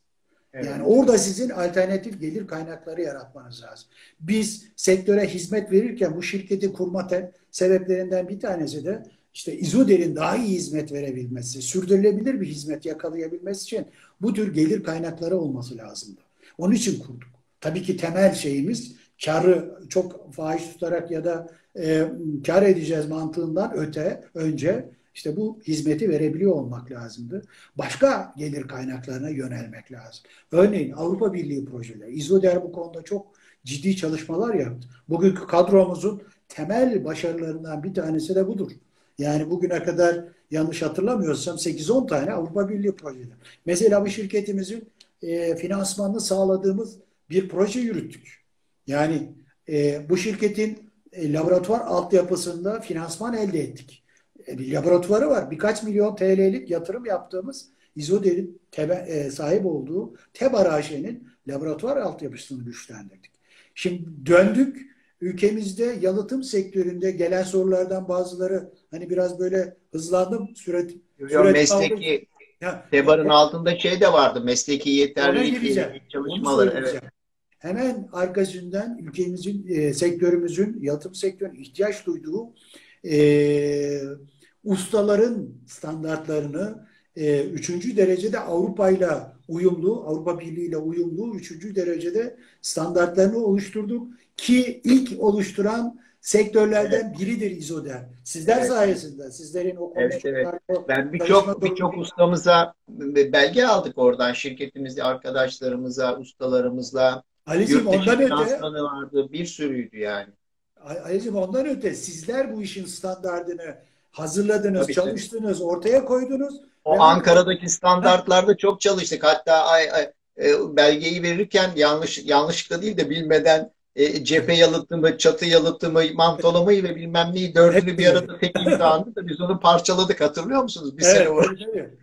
Evet. Yani orada sizin alternatif gelir kaynakları yaratmanız lazım. Biz sektöre hizmet verirken bu şirketi kurma sebeplerinden bir tanesi de işte İzoder'in daha iyi hizmet verebilmesi, sürdürülebilir bir hizmet yakalayabilmesi için bu tür gelir kaynakları olması lazımdı. Onun için kurduk. Tabii ki temel şeyimiz karı çok faiz tutarak ya da e, kar edeceğiz mantığından öte önce işte bu hizmeti verebiliyor olmak lazımdı. Başka gelir kaynaklarına yönelmek lazım. Örneğin Avrupa Birliği projeleri. İzoder bu konuda çok ciddi çalışmalar yaptı. Bugünkü kadromuzun temel başarılarından bir tanesi de budur. Yani bugüne kadar yanlış hatırlamıyorsam 8-10 tane Avrupa Birliği projeleri. Mesela bu şirketimizin e, finansmanını sağladığımız bir proje yürüttük. Yani e, bu şirketin e, laboratuvar altyapısında finansman elde ettik. E, bir laboratuvarı var. Birkaç milyon TL'lik yatırım yaptığımız İzoder'in e, sahip olduğu TEBAR AŞ'nin laboratuvar altyapısını güçlendirdik. Şimdi döndük ülkemizde yalıtım sektöründe gelen sorulardan bazıları hani biraz böyle hızlandım süret,
süret mesleki TEBAR'ın altında şey de vardı mesleki yeterlilik çalışmaları. Evet.
Hemen arkasından ülkemizin, e, sektörümüzün, yalıtım sektörünün ihtiyaç duyduğu e, ustaların standartlarını e, üçüncü derecede Avrupa ile uyumlu, Avrupa Birliği ile uyumlu üçüncü derecede standartlarını oluşturduk ki ilk oluşturan sektörlerden evet. biridir İzoder. Sizler evet. sayesinde, sizlerin o
Evet, evet. Ben birçok birçok ustamıza belge aldık oradan şirketimizde arkadaşlarımıza, ustalarımızla
Ali'cim ondan öte
vardı. Bir sürüydü yani.
Ali'cim ondan öte sizler bu işin standartını hazırladınız, Tabii çalıştınız, ki. ortaya koydunuz.
O Ankara'daki standartlarda çok çalıştık. Hatta ay, ay, e, belgeyi verirken yanlış yanlışlıkla değil de bilmeden e, cephe yalıtımı, çatı yalıtımı, mantolamayı ve bilmem neyi dördünü bir arada tek imtihandı da biz onu parçaladık hatırlıyor musunuz? Bir evet, sene
uğraştık.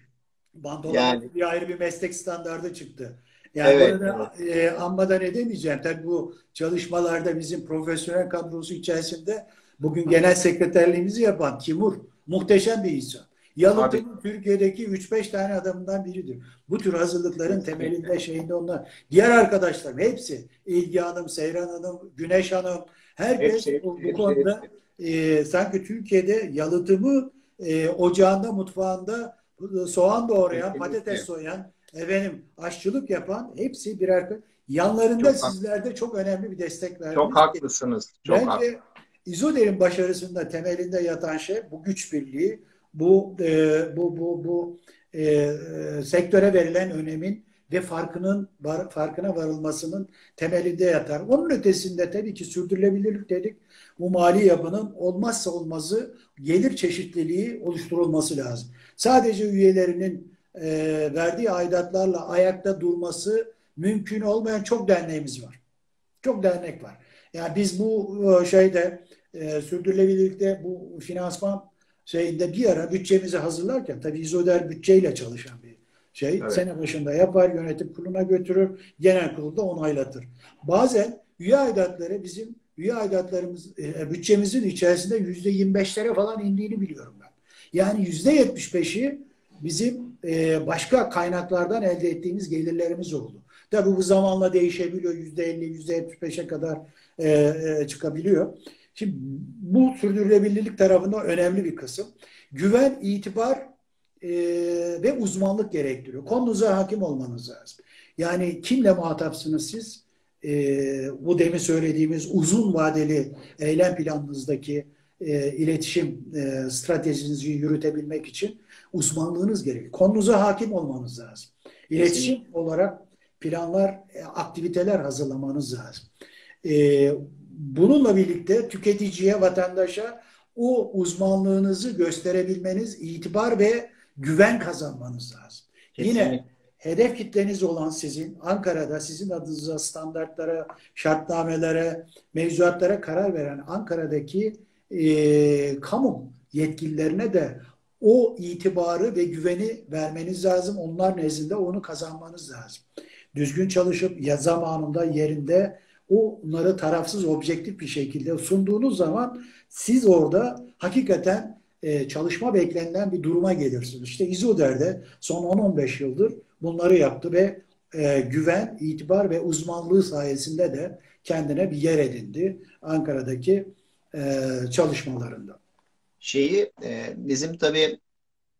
Mantolama yani. bir ayrı bir meslek standardı çıktı. Yani evet, burada evet. E, anmadan edemeyeceğim. Tabii bu çalışmalarda bizim profesyonel kadrosu içerisinde bugün genel sekreterliğimizi yapan Timur muhteşem bir insan. Yalıtımın Türkiye'deki 3-5 tane adamından biridir. Bu tür hazırlıkların temelinde şeyinde onlar. Diğer arkadaşlar hepsi İlgi Hanım, Seyran Hanım, Güneş Hanım herkes hepsi, bu, bu konuda e, sanki Türkiye'de yalıtımı e, ocağında, mutfağında soğan doğrayan, patates soyan, efendim aşçılık yapan hepsi birer yanlarında çok sizlerde çok önemli bir destek verdiniz.
Çok haklısınız. Çok Bence haklı.
İzoder'in başarısında temelinde yatan şey bu güç birliği, bu e, bu bu bu e, sektöre verilen önemin ve farkının farkına varılmasının temelinde yatar. Onun ötesinde tabii ki sürdürülebilirlik dedik. Bu mali yapının olmazsa olmazı gelir çeşitliliği oluşturulması lazım. Sadece üyelerinin e, verdiği aidatlarla ayakta durması mümkün olmayan çok derneğimiz var. Çok dernek var. Yani biz bu e, şeyde e, sürdürülebilirlikte bu finansman şeyinde bir ara bütçemizi hazırlarken tabii İzoder bütçeyle çalışan bir şey. Evet. Sene başında yapar, yönetim kuruluna götürür, genel kurulda onaylatır. Bazen üye aidatları bizim üye aidatlarımız e, bütçemizin içerisinde yüzde 25'lere falan indiğini biliyorum ben. Yani yüzde 75'i bizim e, başka kaynaklardan elde ettiğimiz gelirlerimiz oldu. Tabii bu zamanla değişebiliyor. Yüzde 50, yüzde 75'e kadar e, e, çıkabiliyor. Şimdi bu sürdürülebilirlik tarafında önemli bir kısım. Güven, itibar e, ve uzmanlık gerektiriyor. Konunuza hakim olmanız lazım. Yani kimle muhatapsınız siz? Bu demin söylediğimiz uzun vadeli eylem planınızdaki iletişim stratejinizi yürütebilmek için uzmanlığınız gerekiyor. Konunuza hakim olmanız lazım. İletişim Kesinlikle. olarak planlar, e, aktiviteler hazırlamanız lazım. E, bununla birlikte tüketiciye, vatandaşa o uzmanlığınızı gösterebilmeniz, itibar ve güven kazanmanız lazım. Kesinlikle. Yine hedef kitleniz olan sizin Ankara'da sizin adınıza standartlara, şartnamelere, mevzuatlara karar veren Ankara'daki e, kamu yetkililerine de o itibarı ve güveni vermeniz lazım. Onlar nezdinde onu kazanmanız lazım. Düzgün çalışıp ya zamanında yerinde onları tarafsız objektif bir şekilde sunduğunuz zaman siz orada hakikaten e, çalışma beklenilen bir duruma gelirsiniz. İşte İzoder'de son 10-15 yıldır bunları yaptı ve e, güven, itibar ve uzmanlığı sayesinde de kendine bir yer edindi Ankara'daki e, çalışmalarında.
Şeyi e, bizim tabii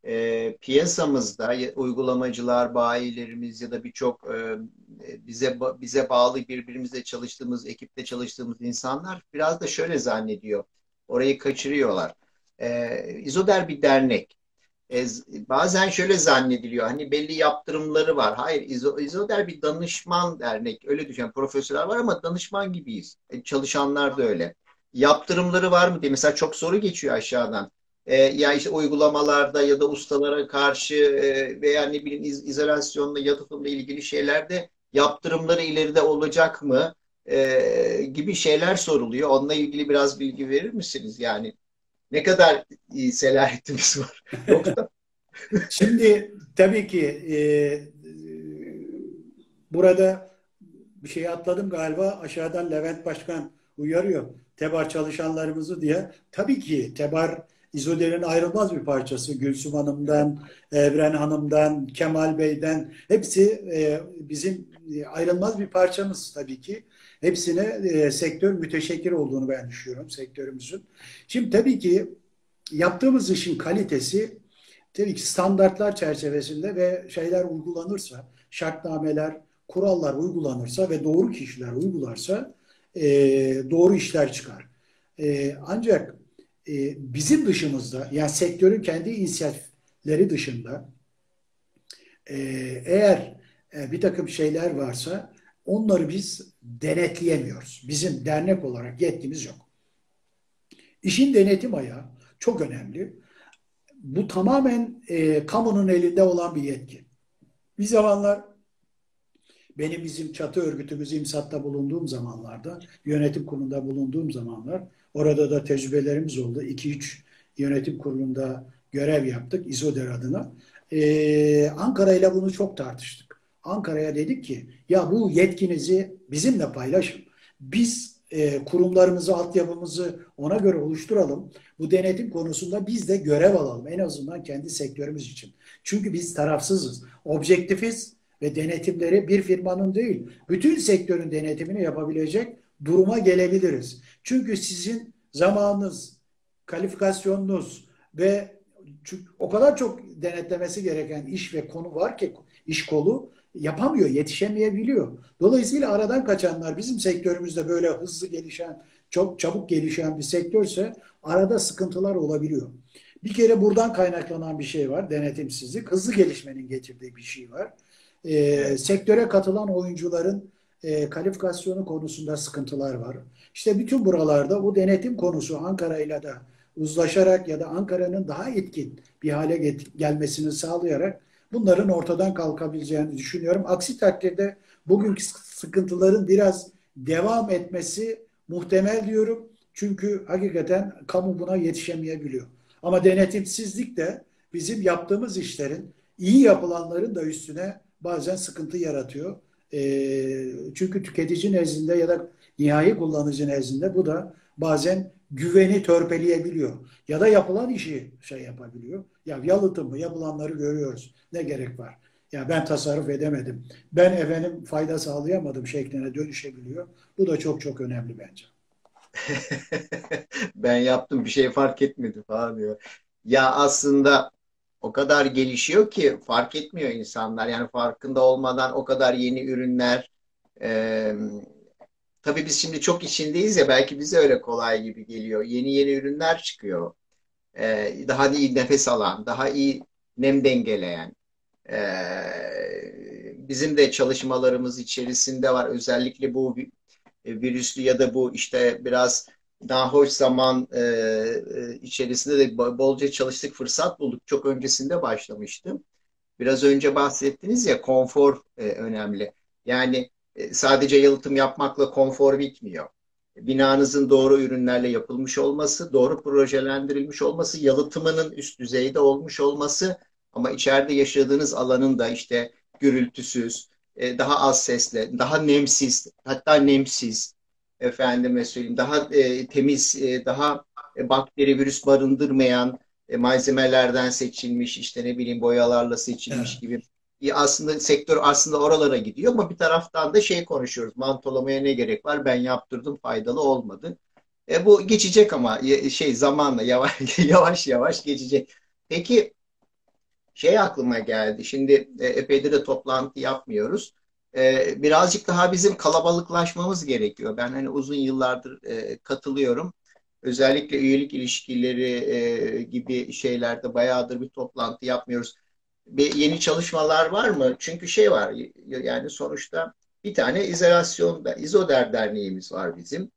e, piyasamızda uygulamacılar, bayilerimiz ya da birçok e, bize bize bağlı birbirimizle çalıştığımız, ekipte çalıştığımız insanlar biraz da şöyle zannediyor. Orayı kaçırıyorlar. E, İzoder bir dernek. E, bazen şöyle zannediliyor. Hani belli yaptırımları var. Hayır, İzo, İzoder bir danışman dernek. Öyle düşen profesörler var ama danışman gibiyiz. E, çalışanlar da öyle. Yaptırımları var mı diye. Mesela çok soru geçiyor aşağıdan e, ya işte uygulamalarda ya da ustalara karşı e, veya ne bileyim iz, izolasyonla, yalıtımla ilgili şeylerde yaptırımları ileride olacak mı e, gibi şeyler soruluyor. Onunla ilgili biraz bilgi verir misiniz? Yani ne kadar iyi selahiyetimiz var? Yoksa...
Şimdi tabii ki e, burada bir şey atladım galiba. Aşağıdan Levent Başkan uyarıyor. Tebar çalışanlarımızı diye. Tabii ki Tebar İzoder'in ayrılmaz bir parçası. Gülsüm Hanım'dan, Evren Hanım'dan, Kemal Bey'den hepsi e, bizim e, ayrılmaz bir parçamız tabii ki. Hepsine e, sektör müteşekkir olduğunu ben düşünüyorum sektörümüzün. Şimdi tabii ki yaptığımız işin kalitesi tabii ki standartlar çerçevesinde ve şeyler uygulanırsa, şartnameler, kurallar uygulanırsa ve doğru kişiler uygularsa e, doğru işler çıkar. E, ancak e, bizim dışımızda yani sektörün kendi inisiyatifleri dışında e, eğer e, bir takım şeyler varsa onları biz denetleyemiyoruz. Bizim dernek olarak yetkimiz yok. İşin denetim ayağı çok önemli. Bu tamamen e, kamunun elinde olan bir yetki. Bir zamanlar benim bizim çatı örgütümüz İmsat'ta bulunduğum zamanlarda, yönetim kurulunda bulunduğum zamanlar, orada da tecrübelerimiz oldu. 2-3 yönetim kurulunda görev yaptık İzoder adına. Ee, Ankara ile bunu çok tartıştık. Ankara'ya dedik ki ya bu yetkinizi bizimle paylaşın. Biz e, kurumlarımızı, altyapımızı ona göre oluşturalım. Bu denetim konusunda biz de görev alalım. En azından kendi sektörümüz için. Çünkü biz tarafsızız. Objektifiz ve denetimleri bir firmanın değil, bütün sektörün denetimini yapabilecek duruma gelebiliriz. Çünkü sizin zamanınız, kalifikasyonunuz ve o kadar çok denetlemesi gereken iş ve konu var ki iş kolu yapamıyor, yetişemeyebiliyor. Dolayısıyla aradan kaçanlar bizim sektörümüzde böyle hızlı gelişen, çok çabuk gelişen bir sektörse arada sıkıntılar olabiliyor. Bir kere buradan kaynaklanan bir şey var, denetimsizlik. Hızlı gelişmenin getirdiği bir şey var. Ee, sektöre katılan oyuncuların e, kalifikasyonu konusunda sıkıntılar var. İşte bütün buralarda bu denetim konusu Ankara ile de uzlaşarak ya da Ankara'nın daha etkin bir hale gelmesini sağlayarak bunların ortadan kalkabileceğini düşünüyorum. Aksi takdirde bugünkü sıkıntıların biraz devam etmesi muhtemel diyorum. Çünkü hakikaten kamu buna yetişemeyebiliyor. Ama denetimsizlik de bizim yaptığımız işlerin iyi yapılanların da üstüne bazen sıkıntı yaratıyor. E, çünkü tüketici nezdinde ya da nihai kullanıcı nezdinde bu da bazen güveni törpeleyebiliyor. Ya da yapılan işi şey yapabiliyor. Ya yalıtım yapılanları görüyoruz. Ne gerek var? Ya ben tasarruf edemedim. Ben efendim fayda sağlayamadım şekline dönüşebiliyor. Bu da çok çok önemli bence.
ben yaptım bir şey fark etmedi falan diyor. Ya aslında o kadar gelişiyor ki fark etmiyor insanlar. Yani farkında olmadan o kadar yeni ürünler e, tabii biz şimdi çok içindeyiz ya belki bize öyle kolay gibi geliyor. Yeni yeni ürünler çıkıyor. E, daha iyi nefes alan, daha iyi nem dengeleyen. E, bizim de çalışmalarımız içerisinde var. Özellikle bu virüslü ya da bu işte biraz daha hoş zaman e, e, içerisinde de bolca çalıştık, fırsat bulduk. Çok öncesinde başlamıştım. Biraz önce bahsettiniz ya konfor e, önemli. Yani e, sadece yalıtım yapmakla konfor bitmiyor. Binanızın doğru ürünlerle yapılmış olması, doğru projelendirilmiş olması, yalıtımının üst düzeyde olmuş olması ama içeride yaşadığınız alanın da işte gürültüsüz, e, daha az sesle, daha nemsiz, hatta nemsiz, efendime söyleyeyim daha e, temiz, e, daha e, bakteri, virüs barındırmayan e, malzemelerden seçilmiş, işte ne bileyim boyalarla seçilmiş evet. gibi. E, aslında sektör aslında oralara gidiyor ama bir taraftan da şey konuşuyoruz. Mantolamaya ne gerek var? Ben yaptırdım, faydalı olmadı. E, bu geçecek ama şey zamanla yavaş yavaş yavaş geçecek. Peki şey aklıma geldi. Şimdi e, epeydir de toplantı yapmıyoruz e, birazcık daha bizim kalabalıklaşmamız gerekiyor. Ben hani uzun yıllardır e, katılıyorum. Özellikle üyelik ilişkileri e, gibi şeylerde bayağıdır bir toplantı yapmıyoruz. Bir yeni çalışmalar var mı? Çünkü şey var yani sonuçta bir tane izolasyonda İzoder Derneğimiz var bizim.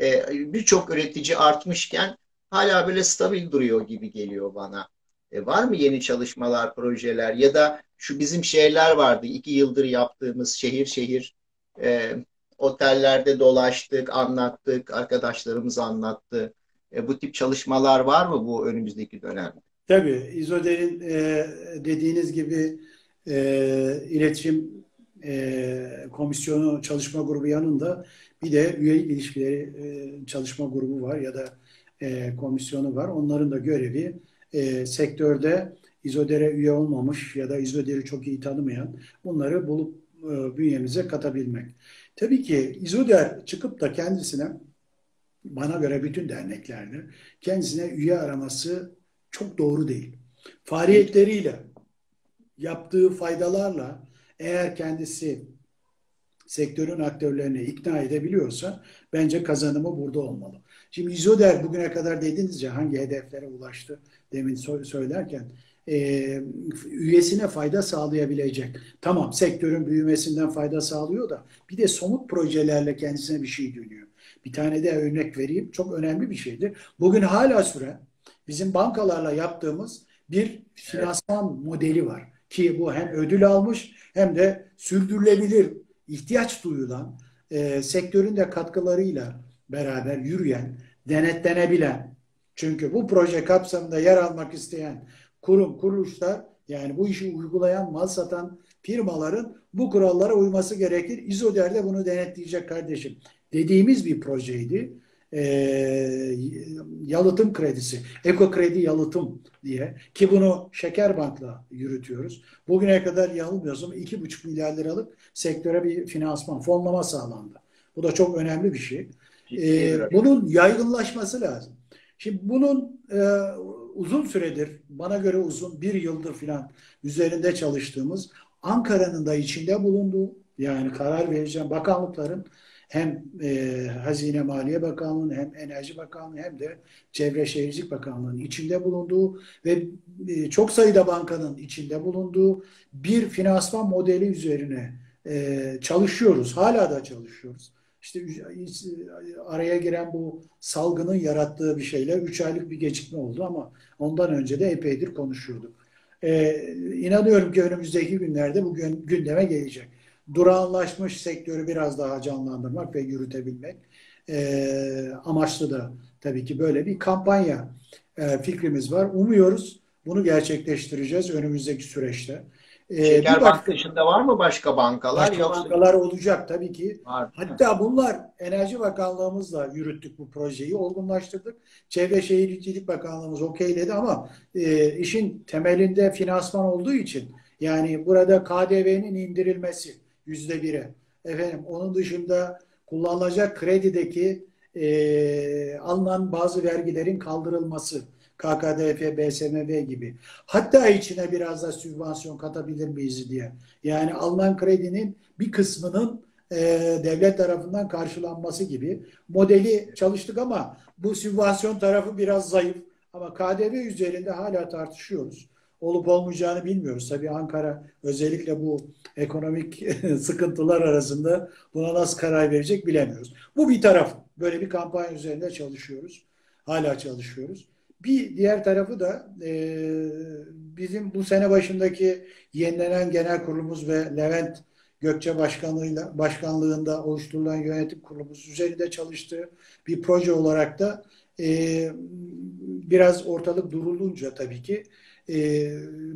E, Birçok üretici artmışken hala böyle stabil duruyor gibi geliyor bana. E, var mı yeni çalışmalar, projeler ya da şu bizim şeyler vardı. iki yıldır yaptığımız şehir şehir e, otellerde dolaştık, anlattık, arkadaşlarımız anlattı. E, bu tip çalışmalar var mı bu önümüzdeki dönemde?
Tabii. İzoder'in e, dediğiniz gibi e, iletişim e, komisyonu çalışma grubu yanında bir de üyelik ilişkileri e, çalışma grubu var ya da e, komisyonu var. Onların da görevi e, sektörde İzoder'e üye olmamış ya da İzoder'i çok iyi tanımayan bunları bulup e, bünyemize katabilmek. Tabii ki İzoder çıkıp da kendisine bana göre bütün derneklerde kendisine üye araması çok doğru değil. Faaliyetleriyle yaptığı faydalarla eğer kendisi sektörün aktörlerini ikna edebiliyorsa bence kazanımı burada olmalı. Şimdi İzoder bugüne kadar dediniz ya hangi hedeflere ulaştı demin söylerken e, üyesine fayda sağlayabilecek. Tamam sektörün büyümesinden fayda sağlıyor da bir de somut projelerle kendisine bir şey dönüyor. Bir tane de örnek vereyim. Çok önemli bir şeydir. Bugün hala süren bizim bankalarla yaptığımız bir finansman evet. modeli var. Ki bu hem ödül almış hem de sürdürülebilir ihtiyaç duyulan e, sektörün de katkılarıyla beraber yürüyen, denetlenebilen çünkü bu proje kapsamında yer almak isteyen kurum, kuruluşlar yani bu işi uygulayan, mal satan firmaların bu kurallara uyması gerekir. İzoder de bunu denetleyecek kardeşim. Dediğimiz bir projeydi. Ee, yalıtım kredisi, eko kredi yalıtım diye ki bunu Şekerbank'la yürütüyoruz. Bugüne kadar yanılmıyorsam 2,5 milyar liralık sektöre bir finansman, fonlama sağlandı. Bu da çok önemli bir şey. Ee, bunun yaygınlaşması lazım. Şimdi bunun e, uzun süredir, bana göre uzun bir yıldır filan üzerinde çalıştığımız Ankara'nın da içinde bulunduğu yani karar vereceğim bakanlıkların hem e, Hazine Maliye Bakanlığı hem Enerji Bakanlığı hem de Çevre Şehircilik Bakanlığı'nın içinde bulunduğu ve e, çok sayıda bankanın içinde bulunduğu bir finansman modeli üzerine e, çalışıyoruz. Hala da çalışıyoruz işte araya giren bu salgının yarattığı bir şeyle 3 aylık bir gecikme oldu ama ondan önce de epeydir konuşuyorduk. Ee, inanıyorum ki önümüzdeki günlerde bu gündeme gelecek. Durağanlaşmış sektörü biraz daha canlandırmak ve yürütebilmek e, amaçlı da tabii ki böyle bir kampanya e, fikrimiz var. Umuyoruz bunu gerçekleştireceğiz önümüzdeki süreçte.
Ee, Şeker Bank dışında var mı başka bankalar?
Başka yoksa... bankalar olacak tabii ki. Var. Hatta bunlar Enerji Bakanlığımızla yürüttük bu projeyi, olgunlaştırdık. Çevre Şehircilik Bakanlığımız okeyledi ama e, işin temelinde finansman olduğu için yani burada KDV'nin indirilmesi yüzde bire. Efendim onun dışında kullanılacak kredideki e, alınan bazı vergilerin kaldırılması KKDF, BSMV gibi. Hatta içine biraz da sübvansiyon katabilir miyiz diye. Yani alınan kredinin bir kısmının e, devlet tarafından karşılanması gibi modeli çalıştık ama bu sübvansiyon tarafı biraz zayıf. Ama KDV üzerinde hala tartışıyoruz. Olup olmayacağını bilmiyoruz. Tabii Ankara özellikle bu ekonomik sıkıntılar arasında buna nasıl karar verecek bilemiyoruz. Bu bir taraf. Böyle bir kampanya üzerinde çalışıyoruz. Hala çalışıyoruz. Bir diğer tarafı da e, bizim bu sene başındaki yenilenen genel kurulumuz ve Levent Gökçe başkanlığıyla başkanlığında oluşturulan yönetim kurulumuz üzerinde çalıştığı bir proje olarak da e, biraz ortalık durulunca tabii ki e,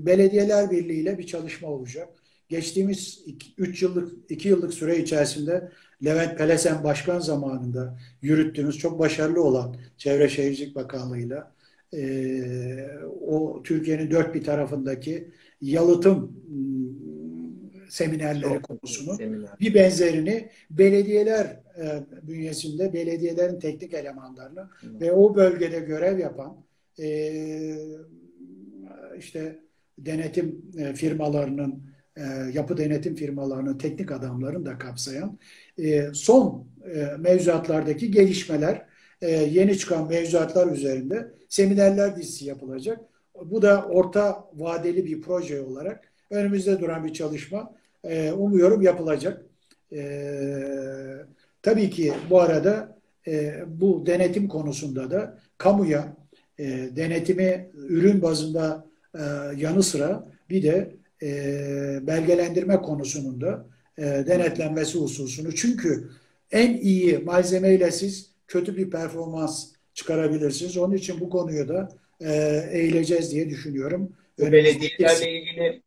Belediyeler Birliği ile bir çalışma olacak. Geçtiğimiz 3 yıllık 2 yıllık süre içerisinde Levent Pelesen başkan zamanında yürüttüğümüz çok başarılı olan Çevre Şehircilik Bakanlığı'yla e, o Türkiye'nin dört bir tarafındaki yalıtım ıı, seminerleri konusunu seminer. bir benzerini belediyeler e, bünyesinde belediyelerin teknik elemanlarını Hı. ve o bölgede görev yapan e, işte denetim e, firmalarının e, yapı denetim firmalarının teknik adamlarını da kapsayan e, son e, mevzuatlardaki gelişmeler e, yeni çıkan mevzuatlar üzerinde seminerler dizisi yapılacak. Bu da orta vadeli bir proje olarak önümüzde duran bir çalışma. E, umuyorum yapılacak. E, tabii ki bu arada e, bu denetim konusunda da kamuya e, denetimi ürün bazında e, yanı sıra bir de e, belgelendirme konusunun da e, denetlenmesi hususunu. Çünkü en iyi malzemeyle siz kötü bir performans çıkarabilirsiniz. Onun için bu konuyu da e, eğileceğiz diye düşünüyorum.
Bu belediyelerle ilgili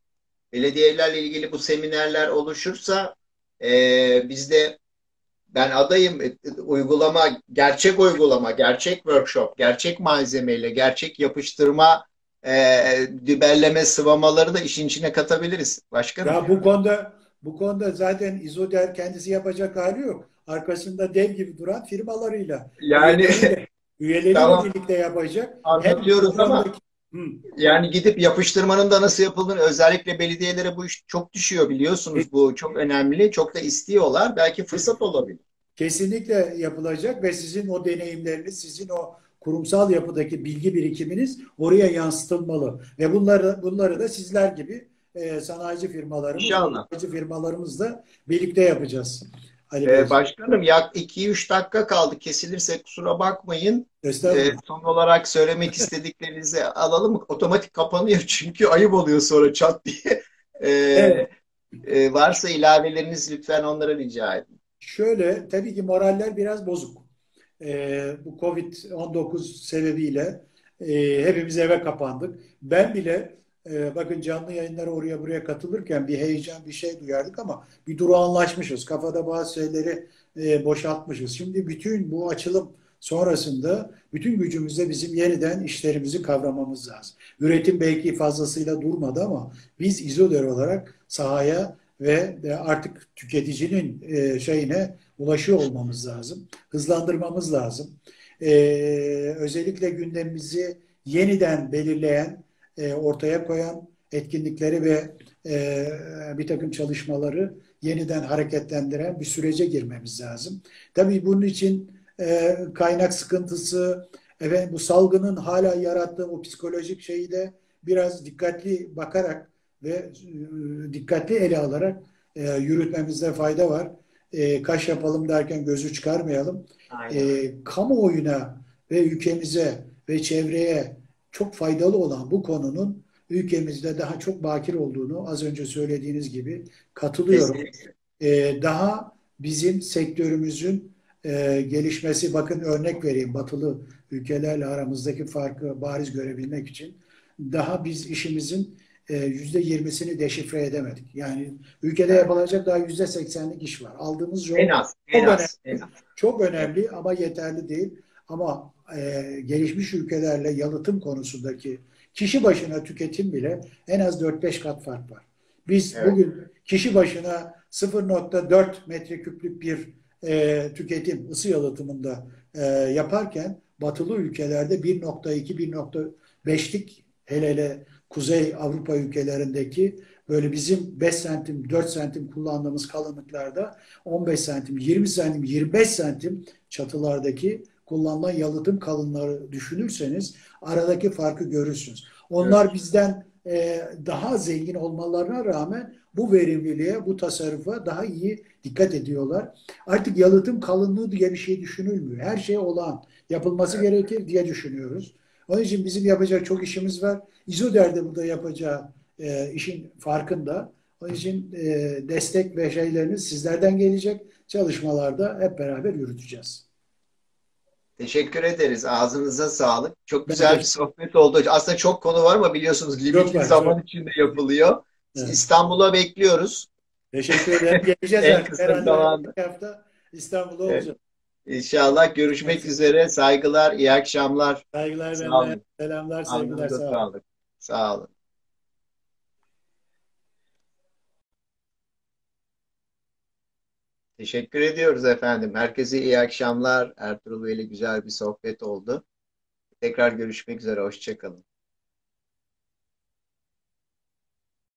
belediyelerle ilgili bu seminerler oluşursa e, bizde ben adayım e, uygulama, gerçek uygulama, gerçek workshop, gerçek malzemeyle, gerçek yapıştırma e, düberleme sıvamaları da işin içine katabiliriz. Başka
ya bu konuda bu konuda zaten İzoder kendisi yapacak hali yok. Arkasında dev gibi duran firmalarıyla.
Yani
Üyeleriyle tamam. birlikte yapacak.
Anlatıyoruz ama yani gidip yapıştırmanın da nasıl yapıldığını özellikle belediyelere bu iş çok düşüyor biliyorsunuz. Bu çok önemli. Çok da istiyorlar. Belki fırsat olabilir.
Kesinlikle yapılacak ve sizin o deneyimleriniz, sizin o kurumsal yapıdaki bilgi birikiminiz oraya yansıtılmalı. Ve bunları, bunları da sizler gibi e, sanayici firmalarımız, sanayici firmalarımızla birlikte yapacağız. Ali
Ee, başkanım yak 2-3 dakika kaldı. Kesilirse kusura bakmayın. Ee, son olarak söylemek istediklerinizi alalım. Otomatik kapanıyor çünkü ayıp oluyor sonra çat diye. Ee,
Evet.
e, varsa ilaveleriniz lütfen onlara rica edin.
Şöyle, tabii ki moraller biraz bozuk. Ee, bu Covid-19 sebebiyle e, hepimiz eve kapandık. Ben bile e, bakın canlı yayınlara oraya buraya katılırken bir heyecan, bir şey duyardık ama bir durağanlaşmışız. Kafada bazı şeyleri e, boşaltmışız. Şimdi bütün bu açılım sonrasında bütün gücümüzle bizim yeniden işlerimizi kavramamız lazım. Üretim belki fazlasıyla durmadı ama biz izole olarak sahaya ve artık tüketicinin e, şeyine ulaşıyor olmamız lazım. Hızlandırmamız lazım. E, özellikle gündemimizi yeniden belirleyen, e, ortaya koyan etkinlikleri ve e, bir takım çalışmaları yeniden hareketlendiren bir sürece girmemiz lazım. Tabii bunun için e, kaynak sıkıntısı, efendim, bu salgının hala yarattığı o psikolojik şeyi de biraz dikkatli bakarak ve e, dikkatli ele alarak e, yürütmemizde fayda var. E, kaş yapalım derken gözü çıkarmayalım.
Aynen.
E, kamuoyuna ve ülkemize ve çevreye çok faydalı olan bu konunun ülkemizde daha çok bakir olduğunu az önce söylediğiniz gibi katılıyorum.
Kesinlikle.
E, daha bizim sektörümüzün e, gelişmesi, bakın örnek vereyim batılı ülkelerle aramızdaki farkı bariz görebilmek için daha biz işimizin e, yüzde yirmisini deşifre edemedik. Yani ülkede yapılacak daha yüzde seksenlik iş var. Aldığımız yol
En az, en
Çok
az, en az.
çok önemli ama yeterli değil. Ama e, gelişmiş ülkelerle yalıtım konusundaki kişi başına tüketim bile en az 4-5 kat fark var. Biz
Evet.
bugün kişi başına 0.4 metreküplük bir e, tüketim ısı yalıtımında e, yaparken batılı ülkelerde 1.2-1.5'lik hele hele Kuzey Avrupa ülkelerindeki böyle bizim 5 santim 4 santim kullandığımız kalınlıklarda 15 santim 20 santim 25 santim çatılardaki kullanılan yalıtım kalınları düşünürseniz aradaki farkı görürsünüz. Onlar bizden e, daha zengin olmalarına rağmen bu verimliliğe, bu tasarrufa daha iyi dikkat ediyorlar. Artık yalıtım kalınlığı diye bir şey düşünülmüyor. Her şey olağan. Yapılması gerekir diye düşünüyoruz. Onun için bizim yapacak çok işimiz var. İzoder de burada yapacağı e, işin farkında. Onun için e, destek ve şeyleriniz sizlerden gelecek. Çalışmalarda hep beraber yürüteceğiz.
Teşekkür ederiz. Ağzınıza sağlık. Çok güzel bir sohbet oldu. Aslında çok konu var ama biliyorsunuz limitli zaman
çok.
içinde yapılıyor.
Evet.
İstanbul'a bekliyoruz.
Teşekkür ederim. Geleceğiz
En kısa
Herhalde
zamanda.
hafta İstanbul'da
Evet.
olacağız.
İnşallah görüşmek üzere. Saygılar, iyi akşamlar.
Saygılar
Sağ olun.
Selamlar, sevgiler. Sağ olun.
Sağ olun. Teşekkür ediyoruz efendim. Herkese iyi akşamlar. Ertuğrul Bey'le güzel bir sohbet oldu. Tekrar görüşmek üzere. Hoşçakalın.